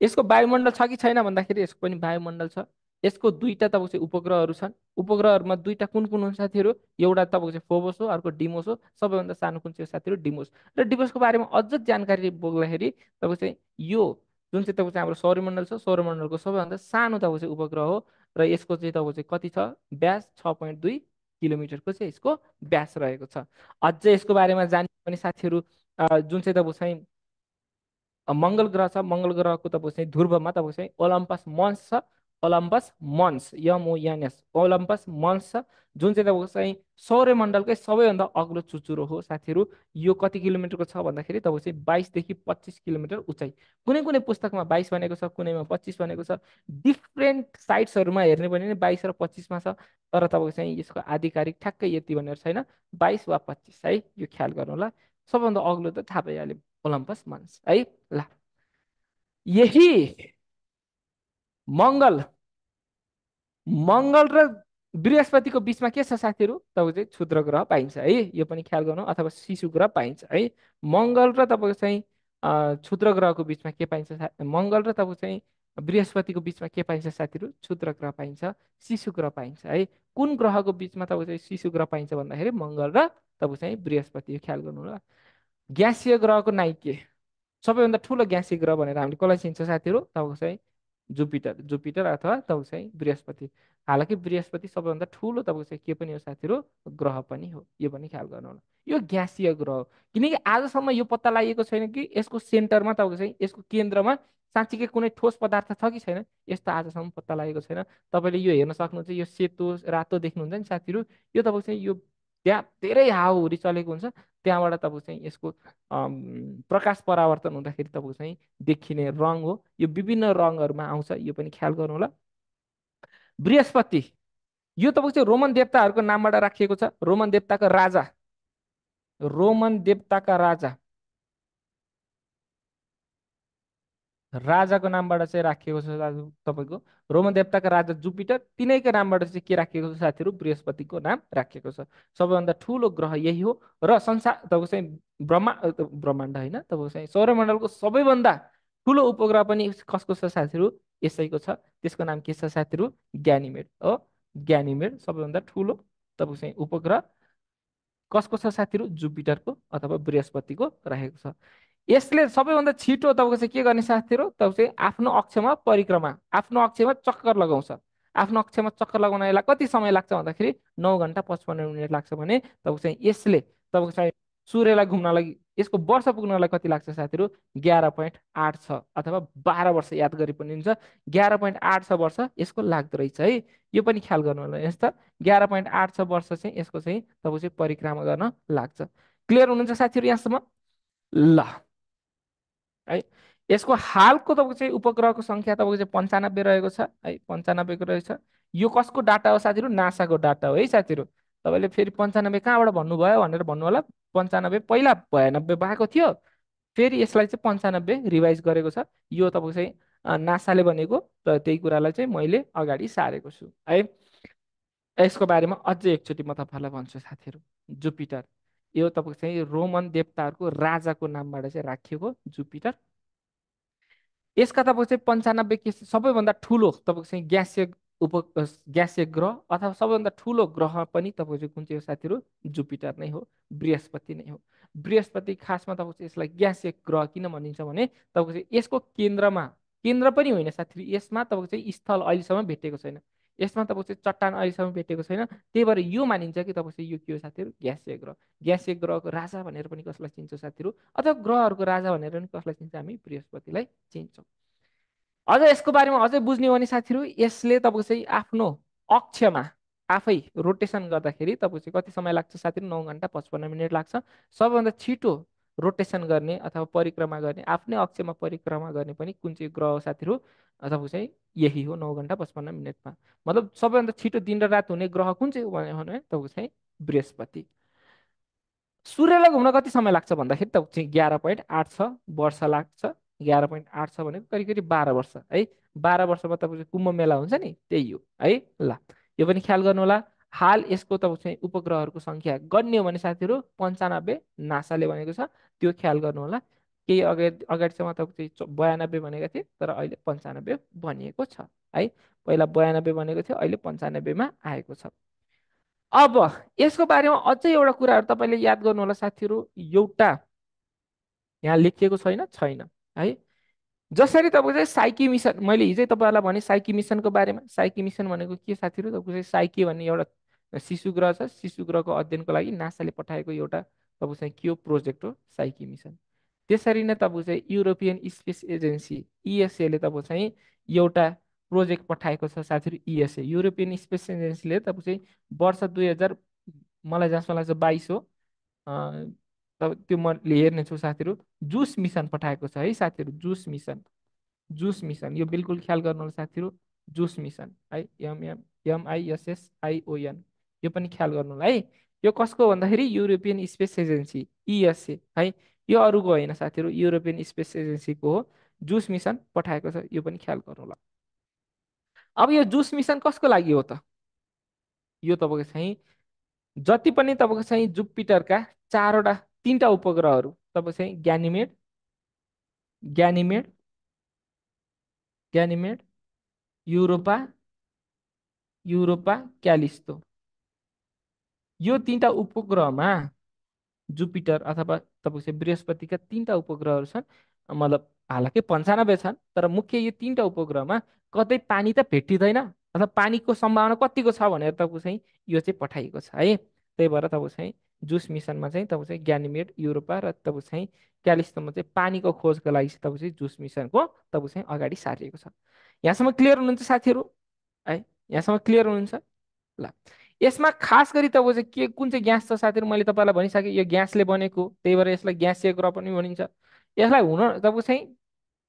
यसको वायुमण्डल छ कि छैन भन्दाखेरि यसको पनि वायुमण्डल छ। यसको दुईवटा तपाईँको चाहिँ उपग्रहहरू छन्। उपग्रहहरूमा दुईवटा कुन कुन हुन् साथीहरू? एउटा तपाईँको चाहिँ फोबोस हो अर्को डिमोस हो। सबैभन्दा सानो कुन चाहिँ साथीहरू? डिमोस। र डिमोसको बारेमा अझ जानकारी बोक्दाखेरि तपाईँको चाहिँ यो जुन चाहिँ तपाईँको चाहिँ हाम्रो सौर्यमण्डल छ सौर्यमण्डलको सबैभन्दा सानो तपाईँको चाहिँ उपग्रह हो र यसको चाहिँ तपाईँको चाहिँ कति छ? ब्यास छ पोइन्ट दुई किलोमिटरको चाहिँ यसको ब्यास रहेको छ। अझै यसको बारेमा जाने पनि साथीहरू जुन चाहिँ तपाईँको चाहिँ मङ्गल ग्रह छ मङ्गल ग्रहको तपाईँको चाहिँ ध्रुवमा तपाईँको चाहिँ ओलम्पस मन्स छ। ओलम्पस मन्स यमओएनएस ओलम्पस मन्स छ जुन चाहिँ तपाईँको चाहिँ सौर्यमण्डलकै सबैभन्दा अग्लो चुचुरो हो। साथीहरू यो कति किलोमिटरको छ भन्दाखेरि तपाईँको चाहिँ बाइसदेखि पच्चिस किलोमिटर उचाइ। कुनै कुनै पुस्तकमा बाइस भनेको छ कुनैमा पच्चिस भनेको छ। डिफ्रेन्ट साइट्सहरूमा हेर्ने भने बाइस र पच्चिसमा छ तर तपाईँको चाहिँ यसको आधिकारिक ठ्याक्कै यति भनेर छैन बाइस वा पच्चिस है यो ख्याल गर्नु होला सबभन्दा अग्लो त थाहा भइहाल्यो। ओलम्पस मन्स है ल यही मङ्गल मङ्गल र बृहस्पतिको बिचमा के छ साथीहरू तपाईँको चाहिँ क्षुद्र ग्रह पाइन्छ है यो पनि ख्याल गर्नु अथवा शिशु ग्रह पाइन्छ है मङ्गल र तपाईँको चाहिँ क्षुद्र ग्रहको बिचमा के पाइन्छ मङ्गल र तपाईँको चाहिँ बृहस्पतिको बिचमा के पाइन्छ साथीहरू क्षुद्र ग्रह पाइन्छ शिशु ग्रह पाइन्छ है कुन ग्रहको बिचमा तपाईँको चाहिँ शिशु ग्रह पाइन्छ भन्दाखेरि मङ्गल र तपाईँको चाहिँ बृहस्पति ख्याल गर्नु होला ग्यासीय ग्रहको नाइके। सबैभन्दा ठुलो ग्यासीय ग्रह भनेर हामीले कसलाई चिन्छ साथीहरू? तपाईँको चाहिँ जुपिटर जुपिटर अथवा तपाईँको चाहिँ बृहस्पति। हालाकि बृहस्पति सबैभन्दा ठुलो तपाईँको चाहिँ के पनि हो साथीहरू? ग्रह पनि हो। यो पनि ख्याल गर्नु होला यो ग्यासीय ग्रह हो। किनकि आजसम्म यो पत्ता लागेको छैन कि यसको सेन्टरमा तपाईँको चाहिँ यसको केन्द्रमा साँच्चीकै कुनै ठोस पदार्थ छ कि छैन? यस्तो आजसम्म पत्ता लागेको छैन। तपाईँले यो हेर्न सक्नुहुन्छ। यो सेतो रातो देख्नुहुन्छ नि साथीहरू। यो तपाईँको चाहिँ यो त्यहाँ धेरै हावाहुरी चलेको हुन्छ। त्यहाँबाट तपाईँको चाहिँ यसको प्रकाश परावर्तन हुँदाखेरि तपाईँको चाहिँ देखिने रङ हो। यो विभिन्न रङहरूमा आउँछ यो पनि ख्याल गर्नु होला बृहस्पति यो तपाईँको चाहिँ रोमन देवताहरूको नामबाट राखिएको छ। रोमन देवताका राजा। रोमन देवताका राजा। राजाको नामबाट चाहिँ राखिएको छ तपाईँको। रोमन देवताका राजा जुपिटर तिनैको नामबाट चाहिँ के राखिएको छ साथीहरू? बृहस्पतिको नाम राखिएको छ। सबैभन्दा ठुलो ग्रह यही हो र संसार तपाईँको चाहिँ ब्रह्मा ब्रह्माण्ड होइन तपाईँको चाहिँ सौरमण्डलको सबैभन्दा ठुलो उपग्रह पनि कसको छ साथीहरू? यसैको छ। त्यसको नाम के छ साथीहरू? ज्ञानीमेड हो। ज्ञानीमेड सबैभन्दा ठुलो तपाईँको चाहिँ उपग्रह कसको छ साथीहरू? जुपिटरको अथवा बृहस्पतिको रहेको छ। यसले सबैभन्दा छिटो तपाईँको चाहिँ के गर्ने साथीहरू? तपाईँ चाहिँ आफ्नो अक्षमा परिक्रमा आफ्नो अक्षमा चक्कर लगाउँछ। आफ्नो अक्षमा चक्कर लगाउन यसलाई कति समय लाग्छ भन्दाखेरि नौ घन्टा पचपन्न मिनट लाग्छ भने तपाईँको चाहिँ यसले तपाईँको चाहिँ सूर्यलाई घुम्नलाई यसको वर्ष पुग्नलाई कति लाग्छ साथीहरू? एघार पोइन्ट आठ छ अथवा बाह्र वर्ष याद गरे पनि हुन्छ। एघार पोइन्ट आठ छ वर्ष यसको लाग्दो रहेछ है। यो पनि ख्याल गर्नु होला यस्तो एघार पोइन्ट आठ छ वर्ष चाहिँ यसको चाहिँ तपाईँ चाहिँ परिक्रमा गर्न लाग्छ। क्लियर हुनुहुन्छ साथीहरू यहाँसम्म? ल। है? यसको हालको तपाईँको चाहिँ उपग्रहको सङ्ख्या तपाईँको चाहिँ पन्चानब्बे रहेको छ है? पन्चानब्बेको रहेछ। यो कसको डाटा हो साथीहरू? नासाको डाटा हो है साथीहरू? तपाईँले फेरि पन्चानब्बे कहाँबाट भन्नुभयो भनेर भन्नु होला पन्चानब्बे पहिला बयानब्बे भएको थियो। फेरि यसलाई चाहिँ पन्चानब्बे रिभाइज गरेको छ। यो तपाईँको चाहिँ नासाले भनेको र त्यही कुरालाई चाहिँ मैले अगाडि सारेको छु है? यसको बारेमा अझै एकचोटि म तपाईँहरूलाई भन्छु साथीहरू जुपिटर। यो तपाईँको चाहिँ रोमन देवताहरूको राजाको नामबाट चाहिँ राखिएको जुपिटर। यसका तपाईँको चाहिँ पन्चानब्बे के सबैभन्दा ठुलो तपाईँको चाहिँ ग्यासिय उप ग्यासिय ग्रह अथवा सबैभन्दा ठुलो ग्रह पनि तपाईँको चाहिँ कुन चाहिँ साथीहरू? जुपिटर नै हो बृहस्पति नै हो। बृहस्पति खासमा तपाईँको चाहिँ यसलाई ग्यासिय ग्रह किन भनिन्छ भने तपाईँको चाहिँ यसको केन्द्रमा केन्द्र पनि होइन साथीहरू यसमा तपाईँको चाहिँ स्थल अहिलेसम्म भेटेको छैन। यसमा तपाईँको चट्टान अहिलेसम्म भेटेको छैन। त्यही भएर यो मानिन्छ कि तपाईँको यो के हो साथीहरू? ग्यासिय ग्रह ग्यासिय ग्रहको राजा भनेर पनि कसलाई चिन्छौँ साथीहरू? अथवा ग्रहहरूको राजा भनेर पनि कसलाई चिन्छ हामी? बृहस्पतिलाई चिन्छौँ। अझ यसको बारेमा अझै बुझ्ने हो भने साथीहरू यसले तपाईँको चाहिँ आफ्नो अक्षमा आफै रोटेसन गर्दाखेरि तपाईँको चाहिँ कति समय लाग्छ साथीहरू? नौ घन्टा पचपन्न मिनट लाग्छ। सबैभन्दा छिटो रोटेसन गर्ने अथवा परिक्रमा गर्ने आफ्नै अक्षमा परिक्रमा गर्ने पनि कुन चाहिँ ग्रह हो साथीहरू तपाईँको चाहिँ यही हो नौ घन्टा पचपन्न मिनटमा। मतलब सबैभन्दा छिटो दिन र रात हुने ग्रह कुन चाहिँ भने तपाईँको चाहिँ बृहस्पति। सूर्यलाई घुम्न कति समय लाग्छ भन्दाखेरि तपाईँको चाहिँ एघार पोइन्ट आठ छ वर्ष लाग्छ। एघार पोइन्ट आठ छ भनेको करिब करिब बाह्र वर्ष है? बाह्र वर्षमा तपाईँको कुम्भ मेला हुन्छ नि त्यही हो है? ल यो पनि ख्याल गर्नु होला। हाल यसको तपाईँको चाहिँ उपग्रहहरूको सङ्ख्या गन्ने हो भने साथीहरू पन्चानब्बे नासाले भनेको छ। त्यो ख्याल गर्नु होला। केही अगाडि अगाडिसम्म तपाईँको चाहिँ बयानब्बे भनेको थिएँ तर अहिले पन्चानब्बे भनिएको छ है? पहिला बयानब्बे भनेको थियो अहिले पन्चानब्बेमा आएको छ। अब यसको बारेमा अझै एउटा कुराहरू तपाईँले याद गर्नु होला साथीहरू। एउटा यहाँ लेखिएको छैन छैन है? जसरी तपाईँको चाहिँ साइकी मिसन मैले हिजै तपाईँहरूलाई भने साइकी मिसनको बारेमा। साइकी मिसन भनेको के साथीहरू? तपाईँको चाहिँ साइकी भन्ने एउटा शिशु ग्रह छ। शिशु ग्रहको अध्ययनको लागि नासाले पठाएको एउटा तपाईँको चाहिँ के हो प्रोजेक्ट हो साइकी मिसन त्यसरी नै तपाईँको चाहिँ युरोपियन स्पेस एजेन्सी इएसएले तपाईँको चाहिँ एउटा प्रोजेक्ट पठाएको छ साथीहरू इएसए युरोपियन स्पेस एजेन्सीले तपाईँको चाहिँ वर्ष दुई हजार मलाई जहाँसम्म लाग्छ बाइस हो त्यो म हेर्ने छु साथीहरू जुस मिसन पठाएको छ है साथीहरू जुस मिसन जुस मिसन यो बिल्कुल ख्याल गर्नु होला साथीहरू जुस मिसन है एमएम एमआइएसएसआइओएन यो पनि ख्याल गर्नु होला है यो कसको भन्दाखेरि युरोपियन स्पेस एजेन्सी इएसए है? यो अरूको होइन साथीहरू युरोपियन स्पेस एजेन्सीको हो। जुस मिसन पठाएको छ यो पनि ख्याल गर्नु होला अब यो जुस मिसन कसको लागि हो त? यो तपाईँको चाहिँ जति पनि तपाईँको चाहिँ जुपिटरका चारवटा तिनवटा उपग्रहहरू तपाईँको चाहिँ ग्यानिमेड ग्यानिमेड ग्यानिमेड युरोपा युरोपा क्यालिस्तो यो तिनवटा उपग्रहमा जुपिटर अथवा तपाईँको चाहिँ बृहस्पतिका तिनवटा उपग्रहहरू छन् मतलब हालाकि पन्चानब्बे छन् तर मुख्य यो तिनवटा उपग्रहमा कतै पानी त भेटिँदैन अथवा पानीको सम्भावना कतिको छ भनेर तपाईँको चाहिँ यो चाहिँ पठाइएको छ है? त्यही भएर तपाईँको चाहिँ जुस मिसनमा चाहिँ तपाईँ चाहिँ ग्यानिमेड युरोपा र तपाईँ चाहिँ क्यालिस्टोमा चाहिँ पानीको खोजको लागि चाहिँ तपाईँ चाहिँ जुस मिसनको तपाईँ चाहिँ अगाडि सारिएको छ। यहाँसम्म क्लियर हुनुहुन्छ साथीहरू? है? यहाँसम्म क्लियर हुनुहुन्छ? ल। यसमा खास गरी तपाईँ चाहिँ के कुन चाहिँ ग्यास छ? साथीहरू मैले तपाईँलाई भनिसकेँ यो ग्यासले बनेको त्यही भएर यसलाई ग्यासिय ग्रह पनि भनिन्छ। यसलाई हुन तपाईँको चाहिँ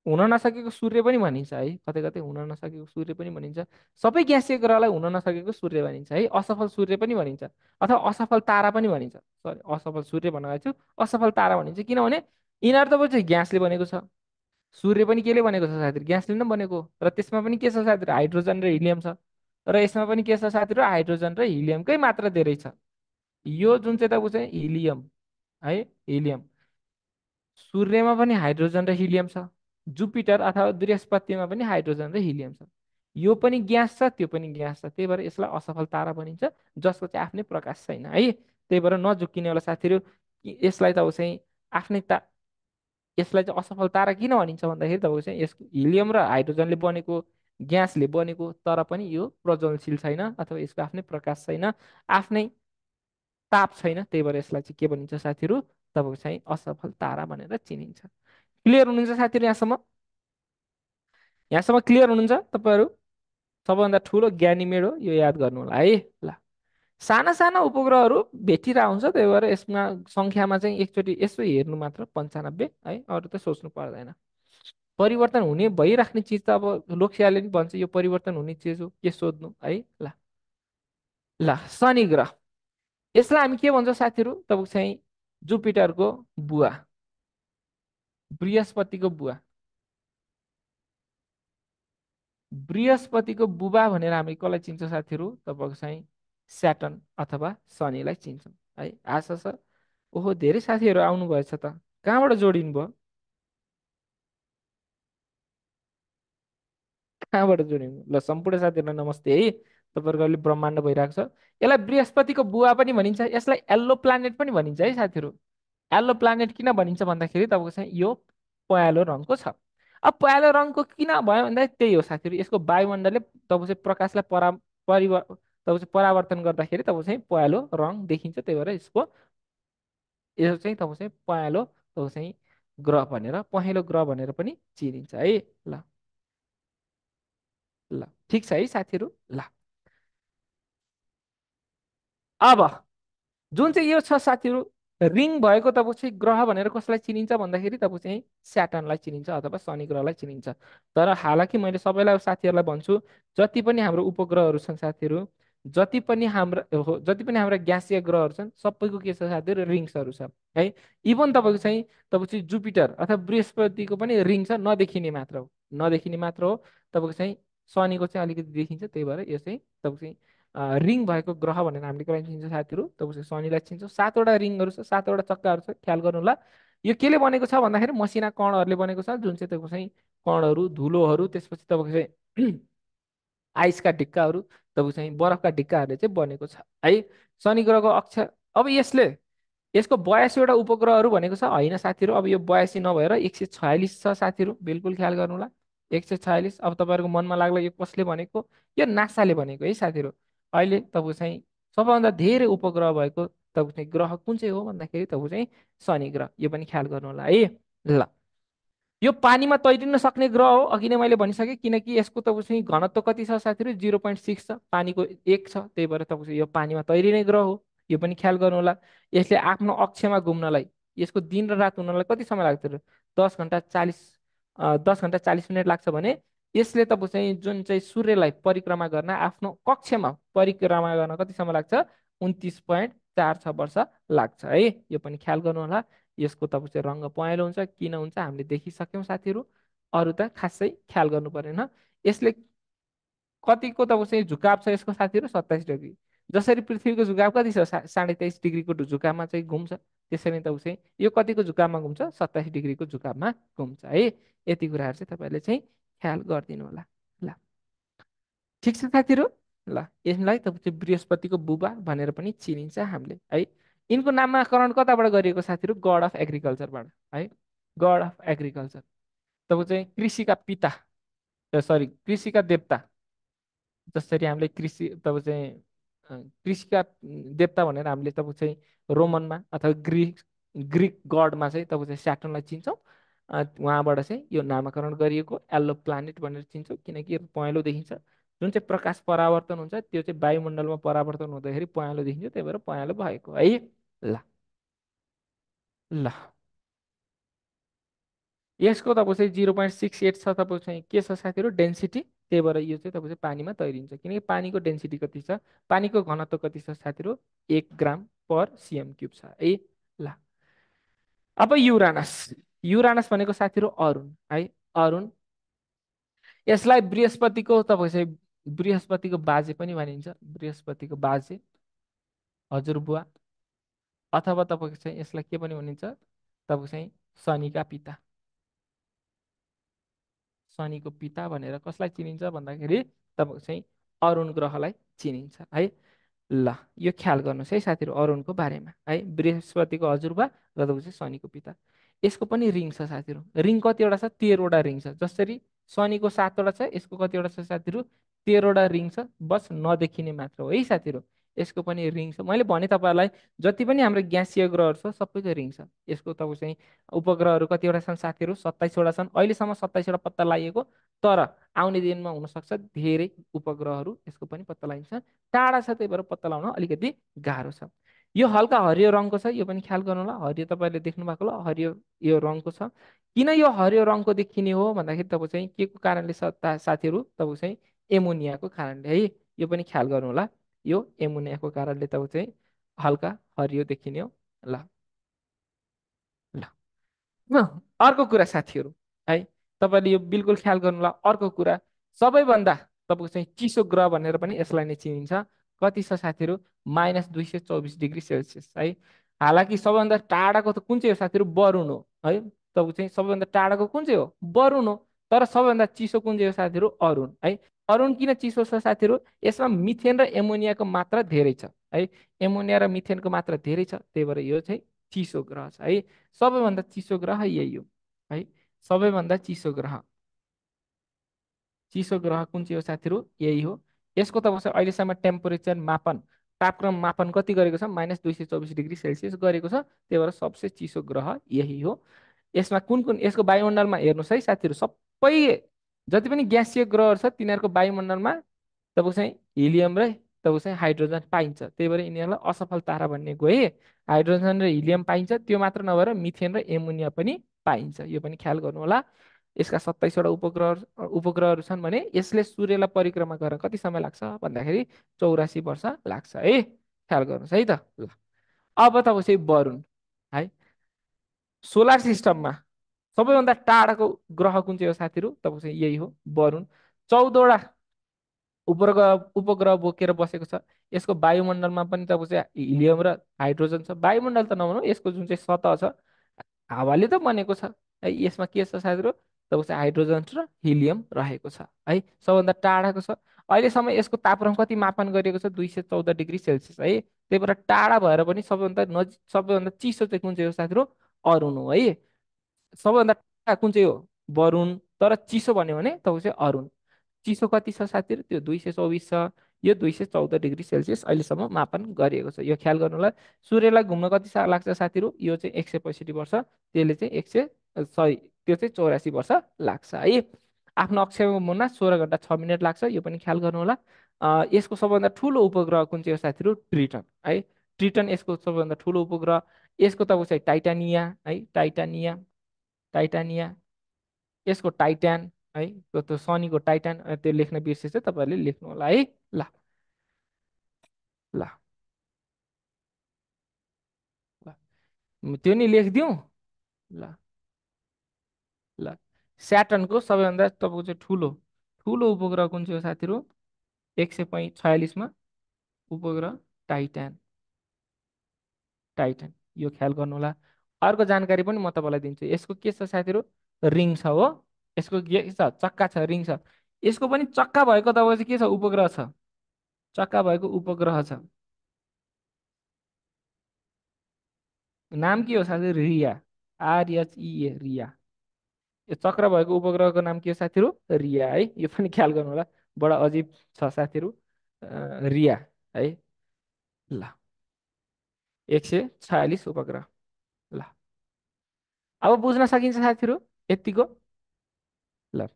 हुन नसकेको सूर्य पनि भनिन्छ है। कतै कतै हुन नसकेको सूर्य पनि भनिन्छ। सबै ग्यासिय ग्रहलाई हुन नसकेको सूर्य भनिन्छ है। असफल सूर्य पनि भनिन्छ अथवा असफल तारा पनि भनिन्छ। सरी असफल सूर्य भन्न छु असफल तारा भनिन्छ। किनभने यिनीहरू त चाहिँ ग्यासले बनेको छ। सूर्य पनि केले बनेको छ साथीहरू? ग्यासले नै बनेको र त्यसमा पनि के छ साथीहरू? हाइड्रोजन र हिलियम छ। र यसमा पनि के छ साथीहरू? हाइड्रोजन र हिलियमकै मात्रा धेरै छ। यो जुन चाहिँ त चाहिँ हिलियम है? हिलियम। सूर्यमा पनि हाइड्रोजन र हिलियम छ। जुपिटर अथवा बृहस्पतिमा पनि हाइड्रोजन र हिलियम छ। यो पनि ग्यास छ त्यो पनि ग्यास छ। त्यही भएर यसलाई असफल तारा भनिन्छ जसको चाहिँ आफ्नै प्रकाश छैन है? त्यही भएर नझुक्किने होला साथीहरू यसलाई त चाहिँ आफ्नै ता यसलाई चाहिँ असफल तारा किन भनिन्छ भन्दाखेरि तपाईँको चाहिँ यसको हिलियम र हाइड्रोजनले बनेको ग्यासले बनेको तर पनि यो प्रज्वलनशील छैन अथवा यसको आफ्नै प्रकाश छैन आफ्नै ताप छैन। त्यही भएर यसलाई चाहिँ के भनिन्छ साथीहरू? तपाईँको चाहिँ असफल तारा भनेर चिनिन्छ। क्लियर हुनुहुन्छ साथीहरू यहाँसम्म? यहाँसम्म क्लियर हुनुहुन्छ तपाईँहरू? सबैभन्दा ठुलो ज्ञानी हो यो याद गर्नु होला है। ल। साना साना उपग्रहहरू भेटिरहेको हुन्छ त्यही भएर यसमा सङ्ख्यामा चाहिँ एकचोटि यसो हेर्नु मात्र पन्चानब्बे है अरू त सोच्नु पर्दैन। परिवर्तन हुने भइराख्ने चिज त अब लोकसेवाले पनि भन्छ यो परिवर्तन हुने चिज हो के सोध्नु? है ल। ल शनि ग्रह। यसलाई हामी के भन्छौँ साथीहरू? तपाईँको चाहिँ जुपिटरको बुवा। बृहस्पतिको बुवा। बृहस्पतिको बुबा भनेर हामी कसलाई चिन्छौँ साथीहरू? तपाईँको चाहिँ स्याटन अथवा शनिलाई चिन्छौँ। है आशा छ? ओहो धेरै साथीहरू आउनुभएछ त। कहाँबाट जोडिनु भयो? कहाँबाट जोडिनु ल सम्पूर्ण साथीहरूलाई नमस्ते है। तपाईँहरूको अहिले ब्रह्माण्ड भइरहेको छ। यसलाई बृहस्पतिको बुवा पनि भनिन्छ यसलाई एल्लो प्लानेट पनि भनिन्छ है साथीहरू। एल्लो प्लानेट किन भनिन्छ भन्दाखेरि तपाईँको चाहिँ यो पहेँलो रङको छ। अब पहेँलो रङको किन भयो भन्दा त्यही हो साथीहरू। यसको वायुमण्डलले तपाईँको चाहिँ प्रकाशलाई परा परिव तपाईँको चाहिँ परावर्तन गर्दाखेरि तपाईँको चाहिँ पहेँलो रङ देखिन्छ त्यही भएर यसको यो चाहिँ तपाईँको चाहिँ पहेँलो तपाईँको चाहिँ ग्रह भनेर पहेँलो ग्रह भनेर पनि चिनिन्छ है। ल। ल। ठिक छ है साथीहरू? ल। अब जुन चाहिँ यो छ साथीहरू रिङ भएको तपाईँको चाहिँ ग्रह भनेर कसलाई चिनिन्छ भन्दाखेरि तपाईँको चाहिँ स्याटनलाई चिनिन्छ अथवा शनि ग्रहलाई चिनिन्छ। तर हालाकि मैले सबैलाई साथीहरूलाई भन्छु जति पनि हाम्रो उपग्रहहरू छन् साथीहरू जति पनि हाम्रा जति पनि हाम्रा ग्यासीय ग्रहहरू छन् सबैको के छ साथीहरू रिङ्सहरू छ। है इभन तपाईँको चाहिँ तपाईँको चाहिँ जुपिटर अथवा बृहस्पतिको पनि रिङ छ नदेखिने मात्र हो। नदेखिने मात्र हो। तपाईँको चाहिँ शनिको चाहिँ अलिकति देखिन्छ त्यही भएर यो चाहिँ तपाईँको चाहिँ रिङ भएको ग्रह भनेर हामीले कसलाई चिन्छौँ साथीहरू। तपाईँको शनिलाई चिन्छौँ। सातवटा रिङहरू छ सातवटा चक्काहरू छ ख्याल गर्नु होला यो केले बनेको छ भन्दाखेरि मसिना कणहरूले बनेको छ जुन चाहिँ तपाईँको चाहिँ कणहरू धुलोहरू त्यसपछि तपाईँको चाहिँ आइसका ढिक्काहरू तपाईँको चाहिँ बरफका ढिक्काहरूले चाहिँ बनेको छ। है शनि ग्रहको अक्ष अब यसले यसको बयासीवटा उपग्रहहरू भनेको छ। होइन साथीहरू अब यो बयासी नभएर एक सय छयालिस छ साथीहरू। बिल्कुल ख्याल गर्नु होला एक सय छयालिस अब तपाईँहरूको मनमा लाग्ला यो कसले भनेको? यो नासाले भनेको है साथीहरू। अहिले तपाईँको चाहिँ सबैभन्दा धेरै उपग्रह भएको तपाईँको चाहिँ ग्रह कुन चाहिँ हो भन्दाखेरि तपाईँको चाहिँ शनि ग्रह। यो पनि ख्याल गर्नु होला है। ल। यो पानीमा तैरिन सक्ने ग्रह हो। अघि नै मैले भनिसकेँ किनकि यसको तपाईँको चाहिँ घनत्व कति छ साथीहरू? जिरो पोइन्ट सिक्स छ। पानीको एक छ। त्यही भएर तपाईँको यो पानीमा तैरिने ग्रह हो। यो पनि ख्याल गर्नु होला यसले आफ्नो अक्षमा घुम्नलाई यसको दिन र रात हुनलाई कति समय लाग्छ दस घन्टा चालिस दस घन्टा चालिस मिनट लाग्छ भने यसले तपाईँ चाहिँ जुन चाहिँ सूर्यलाई परिक्रमा गर्न आफ्नो कक्षमा परिक्रमा गर्न कति समय लाग्छ? उन्तिस पोइन्ट चार छ वर्ष लाग्छ है? यो पनि ख्याल गर्नु होला यसको तपाईँ चाहिँ रङ्ग पहेँलो हुन्छ किन हुन्छ हामीले देखिसक्यौँ साथीहरू। अरू त खासै ख्याल गर्नु परेन। यसले कतिको तपाईँ चाहिँ झुकाव छ यसको साथीहरू? सत्ताइस डिग्री। जसरी पृथ्वीको झुकाव कति छ? साढे तेइस डिग्रीको झुकावमा चाहिँ घुम्छ। त्यसरी तपाईँ चाहिँ यो कतिको झुकावमा घुम्छ? सत्ताइस डिग्रीको झुकावमा घुम्छ है? यति कुराहरू चाहिँ तपाईँहरूले चाहिँ ख्याल गरिदिनु होला। ल। ठिक छ साथीहरू? ल यसलाई तपाईँ बृहस्पतिको बुबा भनेर पनि चिनिन्छ हामीले है? यिनको नामाकरण कताबाट गरिएको साथीहरू? गड अफ एग्रिकल्चरबाट है? गड अफ एग्रिकल्चर तपाईँ चाहिँ कृषिका पिता सरी कृषिका देवता जसरी हामीले कृषि तपाईँ चाहिँ कृषिका देवता भनेर हामीले तपाईँ चाहिँ रोमनमा अथवा ग्रिक ग्रिक गडमा चाहिँ तपाईँ चाहिँ स्याटनलाई चिन्छौँ। उहाँबाट चाहिँ यो नामाकरण गरिएको एल्लो प्लानेट भनेर चिन्छौँ किनकि पहेँलो देखिन्छ। जुन चाहिँ प्रकाश परावर्तन हुन्छ त्यो चाहिँ वायुमण्डलमा परावर्तन हुँदाखेरि पहेँलो देखिन्छ त्यही भएर पहेँलो भएको है। ल। ल। यसको तपाईँ चाहिँ जिरो पोइन्ट सिक्स एट छ तपाईँ चाहिँ के छ साथीहरू? डेन्सिटी। त्यही भएर यो चाहिँ तपाईँ चाहिँ पानीमा तैरिन्छ। किनकि पानीको डेन्सिटी कति छ? पानीको घनत्व कति छ साथीहरू? एक ग्राम पर सिएम क्युब छ। है ल। अब युरानस। युरानस भनेको साथीहरू अरुण है? अरुण। यसलाई बृहस्पतिको तपाईँ चाहिँ बृहस्पतिको बाजे पनि भनिन्छ। बृहस्पतिको बाजे हजुरबुवा। अथवा तपाईँको चाहिँ यसलाई के पनि भनिन्छ? तपाईँको चाहिँ शनिका पिता। शनिको पिता भनेर कसलाई चिनिन्छ भन्दाखेरि तपाईँको चाहिँ अरुण ग्रहलाई चिनिन्छ है? ल यो ख्याल गर्नुहोस् है साथीहरू अरुणको बारेमा है? बृहस्पतिको हजुरबा र तपाईँ चाहिँ शनिको पिता। यसको पनि रिङ छ साथीहरू। रिङ कतिवटा छ? तेह्रवटा रिङ छ। जसरी शनिको सातवटा छ यसको कतिवटा छ साथीहरू? तेह्रवटा रिङ छ। बस नदेखिने मात्र हो है साथीहरू? यसको पनि रिङ छ। मैले भने तपाईँहरूलाई जति पनि हाम्रो ग्यासीय ग्रहहरू छ सबैको रिङ छ। यसको तपाईँ चाहिँ उपग्रहहरू कतिवटा छन् साथीहरू सत्ताइसवटा छन्। अहिलेसम्म सत्ताइसवटा पत्ता लगाइएको तर आउने दिनमा हुनसक्छ धेरै उपग्रहहरू यसको पनि पत्ता लगाइन्छ टाढा छ त्यही भएर पत्ता लगाउन अलिकति गाह्रो छ। यो हल्का हरियो रङको छ यो पनि ख्याल गर्नु होला हरियो तपाईँले देख्नु भएको होला हरियो यो रङको छ। किन यो हरियो रङको देखिने हो भन्दाखेरि तपाईँ चाहिँ के को कारणले साथीहरू तपाईँ चाहिँ एमोनियाको कारणले है यो पनि ख्याल गर्नु होला यो एमोनियाको कारणले तपाईँ चाहिँ हल्का हरियो देखिने हो। ल। ल। अर्को कुरा साथीहरू है तपाईँले यो बिल्कुल ख्याल गर्नु अर्को कुरा सबैभन्दा तपाईँको चाहिँ चिसो ग्रह भनेर पनि यसलाई नै चिनिन्छ। कति छ साथीहरू? माइनस दुई सय चौबिस डिग्री सेल्सियस है। हालाकि सबैभन्दा टाढाको त कुन चाहिँ हो साथीहरू? बरुण हो है। तपाईँको चाहिँ सबैभन्दा टाढाको कुन चाहिँ हो? बरुण हो। तर सबैभन्दा चिसो कुन चाहिँ हो साथीहरू? अरुण है। अरुण किन चिसो छ साथीहरू यसमा मिथेन र एमोनियाको मात्रा धेरै छ है? एमोनिया र मिथेनको मात्रा धेरै छ त्यही भएर यो चाहिँ चिसो ग्रह छ है? सबैभन्दा चिसो ग्रह यही हो है? सबैभन्दा चिसो ग्रह। चिसो ग्रह कुन चाहिँ हो साथीहरू? यही हो। यसको तपाईँ अहिलेसम्म टेम्परेचर मापन तापक्रम मापन कति गरेको छ? माइनस दुई सय चौबिस डिग्री सेल्सियस गरेको छ त्यही भएर सबसे चिसो ग्रह यही हो। यसमा कुन कुन यसको वायुमण्डलमा हेर्नुहोस् है साथीहरू सबै जति पनि ग्यासिय ग्रहहरू छ तिनीहरूको वायुमण्डलमा तपाईँको चाहिँ हिलियम र तपाईँको चाहिँ हाइड्रोजन पाइन्छ। त्यही भएर यिनीहरूलाई असफल तारा भन्ने गए हाइड्रोजन र हिलियम पाइन्छ त्यो मात्र नभएर मिथेन र एमोनिया पनि पाइन्छ। यो पनि ख्याल गर्नु होला यसका सत्ताइसवटा उपग्रह उपग्रहहरू छन् भने यसले सूर्यलाई परिक्रमा गर्न कति समय लाग्छ भन्दाखेरि चौरासी वर्ष लाग्छ है। ख्याल गर्नुहोस् है त। ल अब तपाईँ चाहिँ वरुण है। सोलर सिस्टममा सबैभन्दा टाढाको ग्रह कुन चाहिँ हो साथीहरू? तपाईँ चाहिँ यही हो वरुण। चौधवटा उपग्रह उपग्रह बोकेर बसेको छ। यसको वायुमण्डलमा पनि तपाईँ चाहिँ हिलियम र हाइड्रोजन छ। वायुमण्डल त नभनौँ यसको जुन चाहिँ सतह छ हावाले त बनेको छ। है यसमा के छ साथीहरू? तपाईँको चाहिँ हाइड्रोजन र हिलियम रहेको छ। है सबभन्दा टाढाको छ। अहिलेसम्म यसको तापक्रम कति मापन गरिएको छ? दुई सय चौध डिग्री सेल्सियस। है त्यही भएर टाढा भएर पनि सबैभन्दा नजिक सबैभन्दा चिसो चाहिँ कुन चाहिँ हो साथीहरू? अरुण हो। है सबैभन्दा कुन चाहिँ हो? वरुण। तर चिसो भन्यो भने तपाईँको चाहिँ अरुण। चिसो कति छ साथीहरू त्यो दुई सय चौबिस छ। यो दुई सय चौध डिग्री सेल्सियस अहिलेसम्म मापन गरिएको छ। यो ख्याल गर्नुलाई सूर्यलाई घुम्न कति लाग्छ साथीहरू? यो चाहिँ एक सय पैँसठी वर्ष त्यसले चाहिँ एक सय सरी त्यो चाहिँ चौरासी वर्ष लाग्छ है। आफ्नो अक्षयमा मुना सोह्र घन्टा छ मिनट लाग्छ। यो पनि ख्याल गर्नु होला यसको सबभन्दा ठुलो उपग्रह कुन चाहिँ हो साथीहरू? ट्रिटन है। ट्रिटन यसको सबैभन्दा ठुलो उपग्रह। यसको तपाईँको चाहिँ टाइटानिया है टाइटानिया। टाइटानिया यसको टाइटान है त्यो सनीको टाइटान त्यो लेख्न बिर्सेछ तपाईँहरूले लेख्नु होला है ल ल। त्यो नि लेखिदिउँ ल ल। स्याटनको सबैभन्दा तपाईँको चाहिँ ठुलो ठुलो उपग्रह कुन चाहिँ हो साथीहरू? एक सय पै छयालिसमा उपग्रह टाइटान टाइटन यो ख्याल गर्नु होला। अर्को जानकारी पनि म तपाईँलाई दिन्छु। यसको के छ साथीहरू? रिङ छ हो। यसको के छ? चक्का छ रिङ छ। यसको पनि चक्का भएको तपाईँको चाहिँ के छ? उपग्रह छ। चक्का भएको उपग्रह छ। नाम के हो साथी? रिया। आरएचइए रिया। यो चक्र भएको उपग्रहको नाम के हो साथीहरू? रिया है। यो पनि ख्याल गर्नु होला। बडा अजिब छ साथीहरू। रिया है। ल। एक सय छयालिस उपग्रह। अब बुझ्न सकिन्छ साथीहरू यतिको ल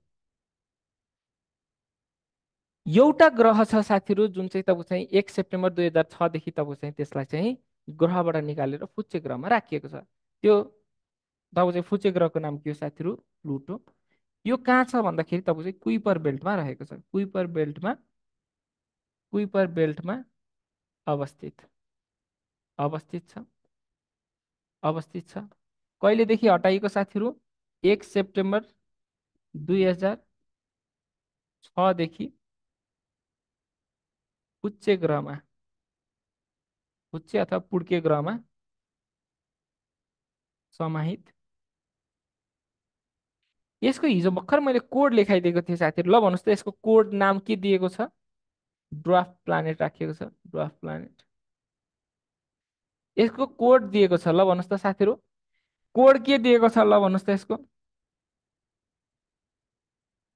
एउटा ग्रह छ साथीहरू जुन चाहिँ तपाईँ चाहिँ एक सेप्टेम्बर दुई हजार छदेखि तपाईँ चाहिँ त्यसलाई चाहिँ ग्रहबाट निकालेर फुच्चे ग्रहमा राखिएको छ। त्यो तपाईँ चाहिँ फुच्चे ग्रहको नाम के हो साथीहरू प्लुटो यो कहाँ छ भन्दाखेरि तपाईँ चाहिँ कुइपर बेल्टमा रहेको छ। कुइपर बेल्टमा कुइपर बेल्टमा अवस्थित। अवस्थित छ। अवस्थित छ। कहिलेदेखि हटाइएको साथीहरू एक सेप्टेम्बर दुई हजार छदेखि उच्च ग्रहमा उच्च अथवा पुड्के ग्रहमा समाहित। यसको हिजो भर्खर मैले कोड लेखाइदिएको थिएँ साथीहरू। ल भन्नुहोस् त यसको कोड नाम के दिएको छ? ड्वाफ प्लानेट राखिएको छ ड्वाफ प्लानेट यसको कोड दिएको छ ल भन्नुहोस् त साथीहरू। कोड के दिएको छ? ल भन्नुहोस् त यसको।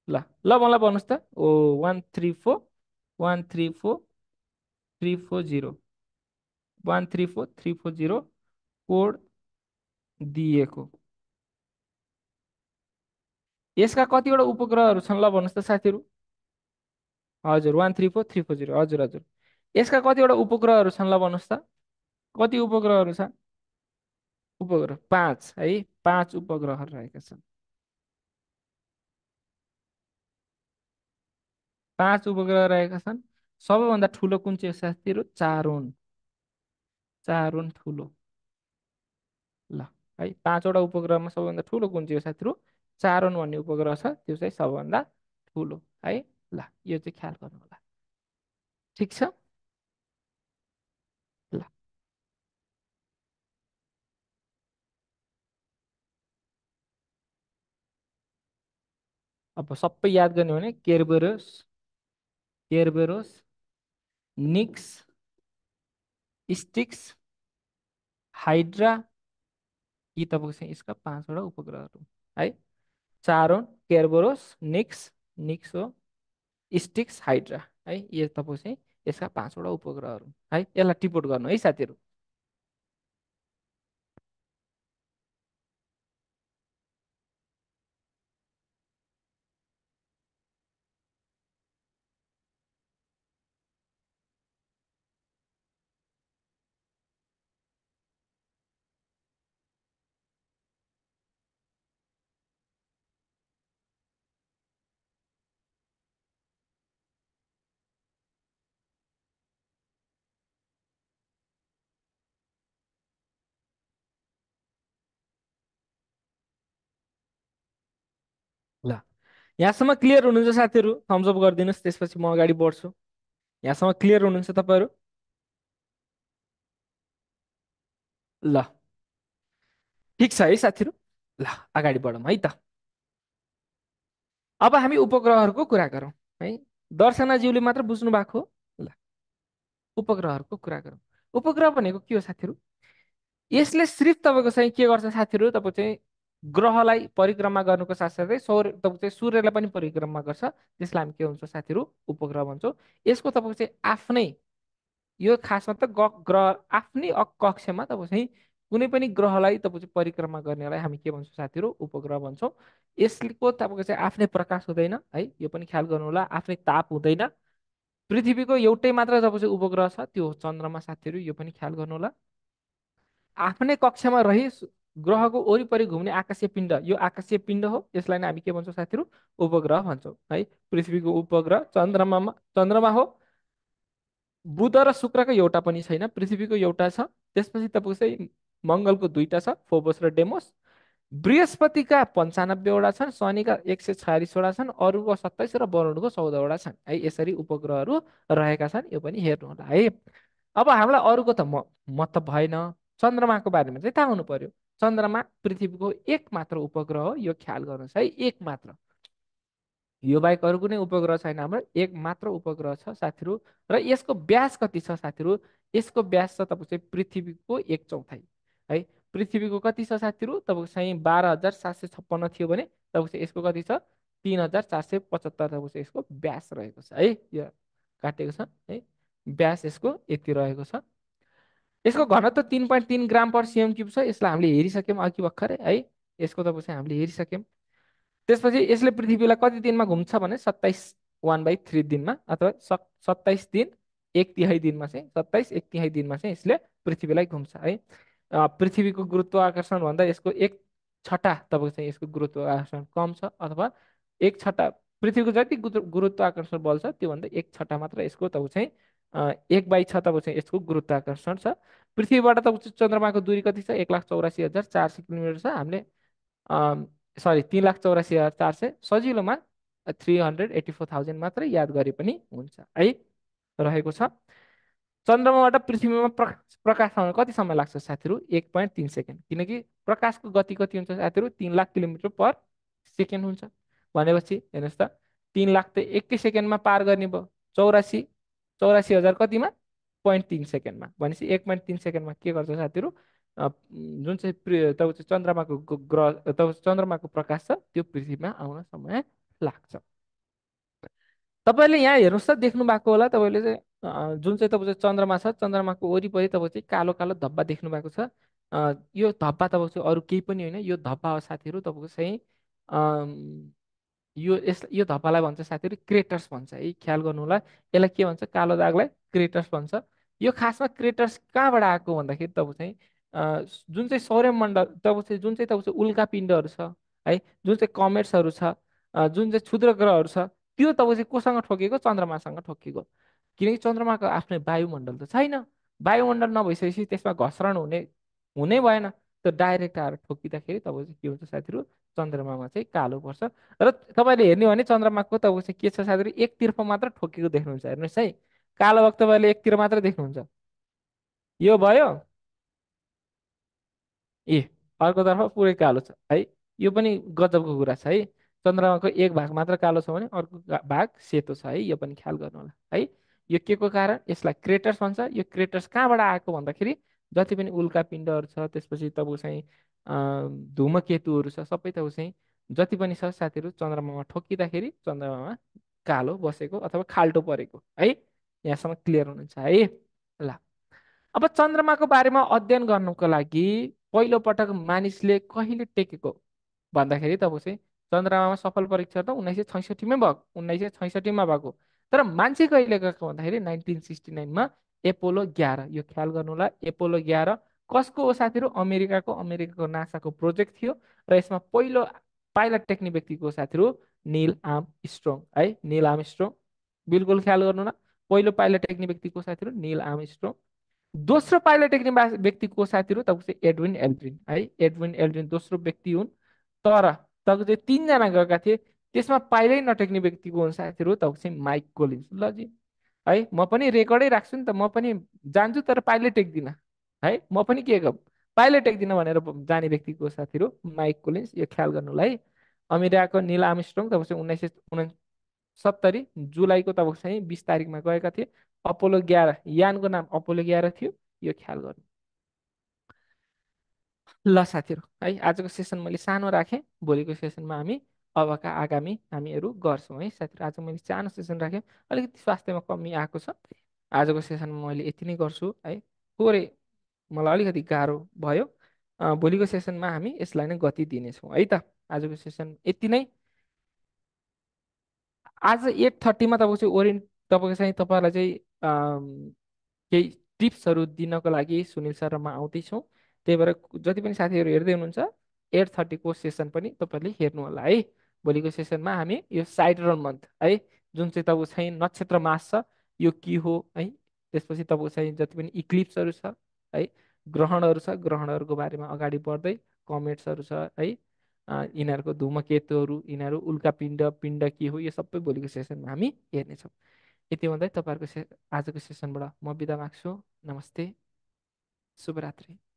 ल ल मलाई भन्नुहोस् त। ओ one three four one three four three four zero. One three four three four zero code दिएको। यसका कतिवटा उपग्रहहरू छन्? ल भन्नुहोस् त साथीहरू। हजुर one three four three four zero. हजुर हजुर। यसका कतिवटा उपग्रहहरू छन्? ल भन्नुहोस् त। कति उपग्रहहरू छ उपग्रह पाँच है? पाँच उपग्रहहरू रहेका छन्। पाँच उपग्रह रहेका छन्। सबैभन्दा ठुलो कुन चाहिँ साथीहरू चारोन। चारोन ठुलो। ल है पाँचवटा उपग्रहमा सबैभन्दा ठुलो कुन चाहिँ साथीहरू चारोन भन्ने उपग्रह छ त्यो चाहिँ सबभन्दा ठुलो है? ल यो चाहिँ ख्याल गर्नु होला ठिक छ ल अब सबै याद गर्ने हो भने Kerberos Kerberos Nix Styx Hydra यी तपाईँको चाहिँ यसका पाँचवटा उपग्रहहरू है चारोन केरबोरोस निक्स निक्स हो स्टिक्स हाइड्रा है यो तपाईँको चाहिँ यसका पाँचवटा उपग्रहहरू है यसलाई टिपोट गर्नु है साथीहरू ल यहाँसम्म क्लियर हुनुहुन्छ साथीहरू? थम्सअप गरिदिनुहोस् त्यसपछि म अगाडि बढ्छु। यहाँसम्म क्लियर हुनुहुन्छ तपाईँहरू? ल। ठिक छ है साथीहरू? ल अगाडि बढौँ है त। अब हामी उपग्रहहरूको कुरा गरौँ है? दर्शनाज्यूले मात्र बुझ्नु भएको हो? ल। उपग्रहहरूको कुरा गरौँ। उपग्रह भनेको के हो साथीहरू? यसले सिर्फ तपाईँको चाहिँ के गर्छ साथीहरू? तपाईँ चाहिँ ग्रहलाई परिक्रमा गर्नुको साथसाथै सौर तपाईँको चाहिँ सूर्यलाई पनि परिक्रमा गर्छ त्यसलाई हामी के भन्छौँ साथीहरू उपग्रह भन्छौँ। यसको तपाईँको चाहिँ आफ्नै यो खासमा त ग्रह आफ्नै कक्षमा तपाईँ चाहिँ कुनै पनि ग्रहलाई तपाईँ चाहिँ परिक्रमा गर्नेलाई हामी के भन्छौँ साथीहरू उपग्रह भन्छौँ। यसको तपाईँको चाहिँ आफ्नै प्रकाश हुँदैन है यो पनि ख्याल गर्नु होला आफ्नै ताप हुँदैन। पृथ्वीको एउटै मात्र तपाईँ चाहिँ उपग्रह छ त्यो चन्द्रमा साथीहरू यो पनि ख्याल गर्नु होला आफ्नै कक्षामा रही ग्रहको वरिपरि घुम्ने आकाशीय पिण्ड। यो आकाशीय पिण्ड हो। यसलाई नै हामी के भन्छौँ साथीहरू? उपग्रह भन्छौँ है? पृथ्वीको उपग्रह चन्द्रमामा चन्द्रमा हो। बुध र शुक्रको एउटा पनि छैन। पृथ्वीको एउटा छ। त्यसपछि तपाईँको चाहिँ मङ्गलको दुईटा छ फोबोस र डेमोस। बृहस्पतिका पन्चानब्बेवटा छन् शनिका एक सय छयालिसवटा छन् अरूको सत्ताइस र वरुणको चौधवटा छन्। है यसरी उपग्रहहरू रहेका छन्। यो पनि हेर्नु होला है? अब हामीलाई अरूको त म म त भएन। चन्द्रमाको बारेमा चाहिँ थाहा हुनु पर्यो। चन्द्रमा पृथ्वीको एक मात्र उपग्रह हो यो ख्याल गर्नुहोस् है एक मात्र यो बाहेक अरू कुनै उपग्रह छैन हाम्रो एक मात्र उपग्रह छ साथीहरू र यसको व्यास कति छ साथीहरू यसको व्यास छ तपाईँको चाहिँ पृथ्वीको एक चौथाइ है। पृथ्वीको कति छ साथीहरू तपाईँको चाहिँ बाह्र हजार सात सय छप्पन्न थियो भने तपाईँको चाहिँ यसको कति छ तिन हजार चार सय पचहत्तर तपाईँको चाहिँ यसको व्यास रहेको छ है यो काटेको छ है। व्यास यसको यति रहेको छ। यसको घनत्व तिन पोइन्ट तिन ग्राम पर सिएम क्युब छ यसलाई हामीले हेरिसक्यौँ अघि भर्खरै है। यसको तपाईँको चाहिँ हामीले हेरिसक्यौँ। त्यसपछि यसले पृथ्वीलाई कति दिनमा घुम्छ भने सत्ताइस वान बाई थ्री दिनमा अथवा सत् सत्ताइस दिन एक तिहाई दिनमा चाहिँ सत्ताइस एक तिहाई दिनमा चाहिँ यसले पृथ्वीलाई घुम्छ है। पृथ्वीको गुरुत्वाकर्षण भन्दा यसको एक छटा तपाईँको चाहिँ यसको गुरुत्वाकर्षण कम छ अथवा एक छटा पृथ्वीको जति गुरु- गुरुत्वाकर्षण बल छ त्योभन्दा एक छटा मात्र यसको तपाईँको चाहिँ एक बाई छ तपाईँको चाहिँ यसको गुरुत्वाकर्षण छ। पृथ्वीबाट चाहिँ चन्द्रमाको दूरी कति छ? एक लाख चौरासी हजार चार सय किलोमिटर छ। हामीले सरी तिन लाख चौरासी हजार चार सय सजिलोमा three hundred eighty four thousand मात्रै याद गरे पनि हुन्छ है रहेको छ। चन्द्रमाबाट पृथ्वीमा प्रकाश प्रकाश आउन कति समय लाग्छ साथीहरू? एक पोइन्ट तिन सेकेन्ड। किनकि प्रकाशको गति कति हुन्छ साथीहरू? तिन लाख किलोमिटर पर सेकेन्ड हुन्छ। भनेपछि हेर्नुहोस् त तिन लाख त एकै सेकेन्डमा पार गर्ने भयो। चौरासी चौरासी हजार कतिमा पोइन्ट तिन सेकेन्डमा भनेपछि एक पोइन्ट तिन सेकेन्डमा के गर्छ साथीहरू जुन चाहिँ तपाईँको चाहिँ चन्द्रमाको ग्रह तपाईँको चन्द्रमाको प्रकाश छ त्यो पृथ्वीमा आउन समय लाग्छ तपाईँले यहाँ हेर्नुहोस् त देख्नु भएको होला तपाईँले चाहिँ जुन चाहिँ तपाईँको चाहिँ चन्द्रमा छ चन्द्रमाको वरिपरि तपाईँको चाहिँ कालो कालो धब्बा देख्नु भएको छ यो धब्बा तपाईँको चाहिँ अरू केही पनि होइन यो धब्बा हो साथीहरू तपाईँको चाहिँ यो यस यो धब्बालाई भन्छ साथीहरू क्रेटर्स भन्छ। है ख्याल गर्नु होला यसलाई के भन्छ? कालो दागलाई क्रेटर्स भन्छ। यो खासमा क्रेटर्स कहाँबाट आएको भन्दाखेरि तपाईँ चाहिँ जुन चाहिँ सौर्यमण्डल तपाईँ चाहिँ जुन चाहिँ तपाईँ उल्का पिण्डहरू छ है जुन चाहिँ कमेट्सहरू छ जुन चाहिँ क्षुद्र ग्रहहरू छ त्यो तपाईँ चाहिँ कोसँग ठोकेको चन्द्रमासँग ठोकेको किनकि चन्द्रमाको आफ्नै वायुमण्डल त छैन। वायुमण्डल नभइसकेपछि त्यसमा घस्रण हुने हुनै भएन। त्यो डाइरेक्ट आएर ठोकिँदाखेरि तपाईँ चाहिँ के हुन्छ साथीहरू चन्द्रमामा चाहिँ कालो पर्छ। र तपाईँले हेर्ने हो भने चन्द्रमाको तपाईँको चाहिँ के छ साथीहरू एकतिर्फ मात्र ठोकेको देख्नुहुन्छ। हेर्नुहोस् है कालो भाग तपाईँले एकतिर मात्र देख्नुहुन्छ। यो भयो। ए अर्कोतर्फ पुरै कालो छ। है यो पनि गजबको कुरा छ है। चन्द्रमाको एक भाग मात्र कालो छ भने अर्को भाग सेतो छ है। यो पनि ख्याल गर्नु होला है यो के को कारण? यसलाई क्रेटर्स भन्छ। यो क्रेटर्स कहाँबाट आएको भन्दाखेरि जति पनि उल्का पिण्डहरू छ त्यसपछि तपाईँको चाहिँ धूमकेतुहरू छ सबै तपाईँको चाहिँ जति पनि छ साथीहरू चन्द्रमामा ठोकिँदाखेरि चन्द्रमामा कालो बसेको अथवा खाल्टो परेको। है? यहाँसम्म क्लियर हुनुहुन्छ है? ल। अब चन्द्रमाको बारेमा अध्ययन गर्नुको लागि पहिलो पटक मानिसले कहिले टेकेको? भन्दाखेरि तपाईँ चाहिँ चन्द्रमामा सफल परीक्षण त उन्नाइस सय छैसठीमै भएको उन्नाइस सय छैसठीमा भएको। तर मान्छे कहिले गएको भन्दाखेरि नाइन्टिन सिक्सटी नाइनमा एपोलो ग्यारह यो ख्याल गर्नु होला एपोलो ग्यारह कसको हो साथीहरू अमेरिकाको अमेरिकाको नासाको प्रोजेक्ट थियो र यसमा पहिलो पाइलट टेक्ने व्यक्तिको साथीहरू निल आर्म स्ट्रङ। है निल आर्म स्ट्रङ। बिल्कुल ख्याल गर्नु होला पहिलो पाइलट टेक्ने व्यक्तिको साथीहरू निल आर्म स्ट्रङ। दोस्रो पाइलट टेक्ने व्यक्तिको साथीहरू तपाईँको चाहिँ एडविन एल्ड्रिन। है एडविन एल्ड्रिन दोस्रो व्यक्ति हुन्। तर तपाईँको चाहिँ तिनजना गएका थिए। त्यसमा पाइलै नटेक्ने व्यक्तिको हुन् साथीहरू तपाईँको चाहिँ माइक कोलिन्स। ल जी। है? म पनि रेकर्डै राख्छु नि त। म पनि जान्छु तर पाइलै टेक्दिनँ। है? म पनि के गर्नु पाइलै टेक्दिनँ भनेर जाने व्यक्तिको साथीहरू माइक कोलिन्स यो ख्याल गर्नु होला है अमेरिकाको निल आर्मस्ट्रङ तपाईँको चाहिँ उन्नाइस सय उना सत्तरी जुलाईको तपाईँको चाहिँ बिस तारिकमा गएका थिए। अपोलो ग्यारह यानको नाम अपोलो ग्यारह थियो। यो ख्याल गर्नु। ल साथीहरू है आजको सेसन मैले सानो राखेँ। भोलिको सेसनमा हामी अबका आगामी हामीहरू गर्छौँ है साथीहरू। आज मैले सानो सेसन राखेँ। अलिकति स्वास्थ्यमा कमी आएको छ। आजको सेसनमा मैले यति नै गर्छु है। थोरै मलाई अलिकति गाह्रो भयो। भोलिको सेसनमा हामी यसलाई नै गति दिनेछौँ है त। आजको सेसन यति नै। आज एट थर्टीमा तपाईँको चाहिँ ओरिएन्ट तपाईँको चाहिँ तपाईँहरूलाई चाहिँ केही टिप्सहरू दिनको लागि सुनिल सर र म आउँदैछौँ। त्यही भएर जति पनि साथीहरू हेर्दै हुनुहुन्छ एट थर्टीको सेसन पनि तपाईँहरूले हेर्नु होला है। भोलिको सेसनमा हामी यो साइड्रन मन्थ है। जुन चाहिँ तपाईँको चाहिँ नक्षत्र मास छ यो के हो है। त्यसपछि तपाईँको चाहिँ जति पनि इक्लिप्सहरू छ है। ग्रहणहरू छ ग्रहणहरूको बारेमा अगाडि बढ्दै कमेट्सहरू छ है। यिनीहरूको धूमकेतुहरू यिनीहरू उल्का पिण्ड पिण्ड के हो यो सबै भोलिको सेसनमा हामी हेर्नेछौँ। यति भन्दै तपाईँहरूको से आजको सेसनबाट म बिदा माग्छु। नमस्ते। शुभरात्रि।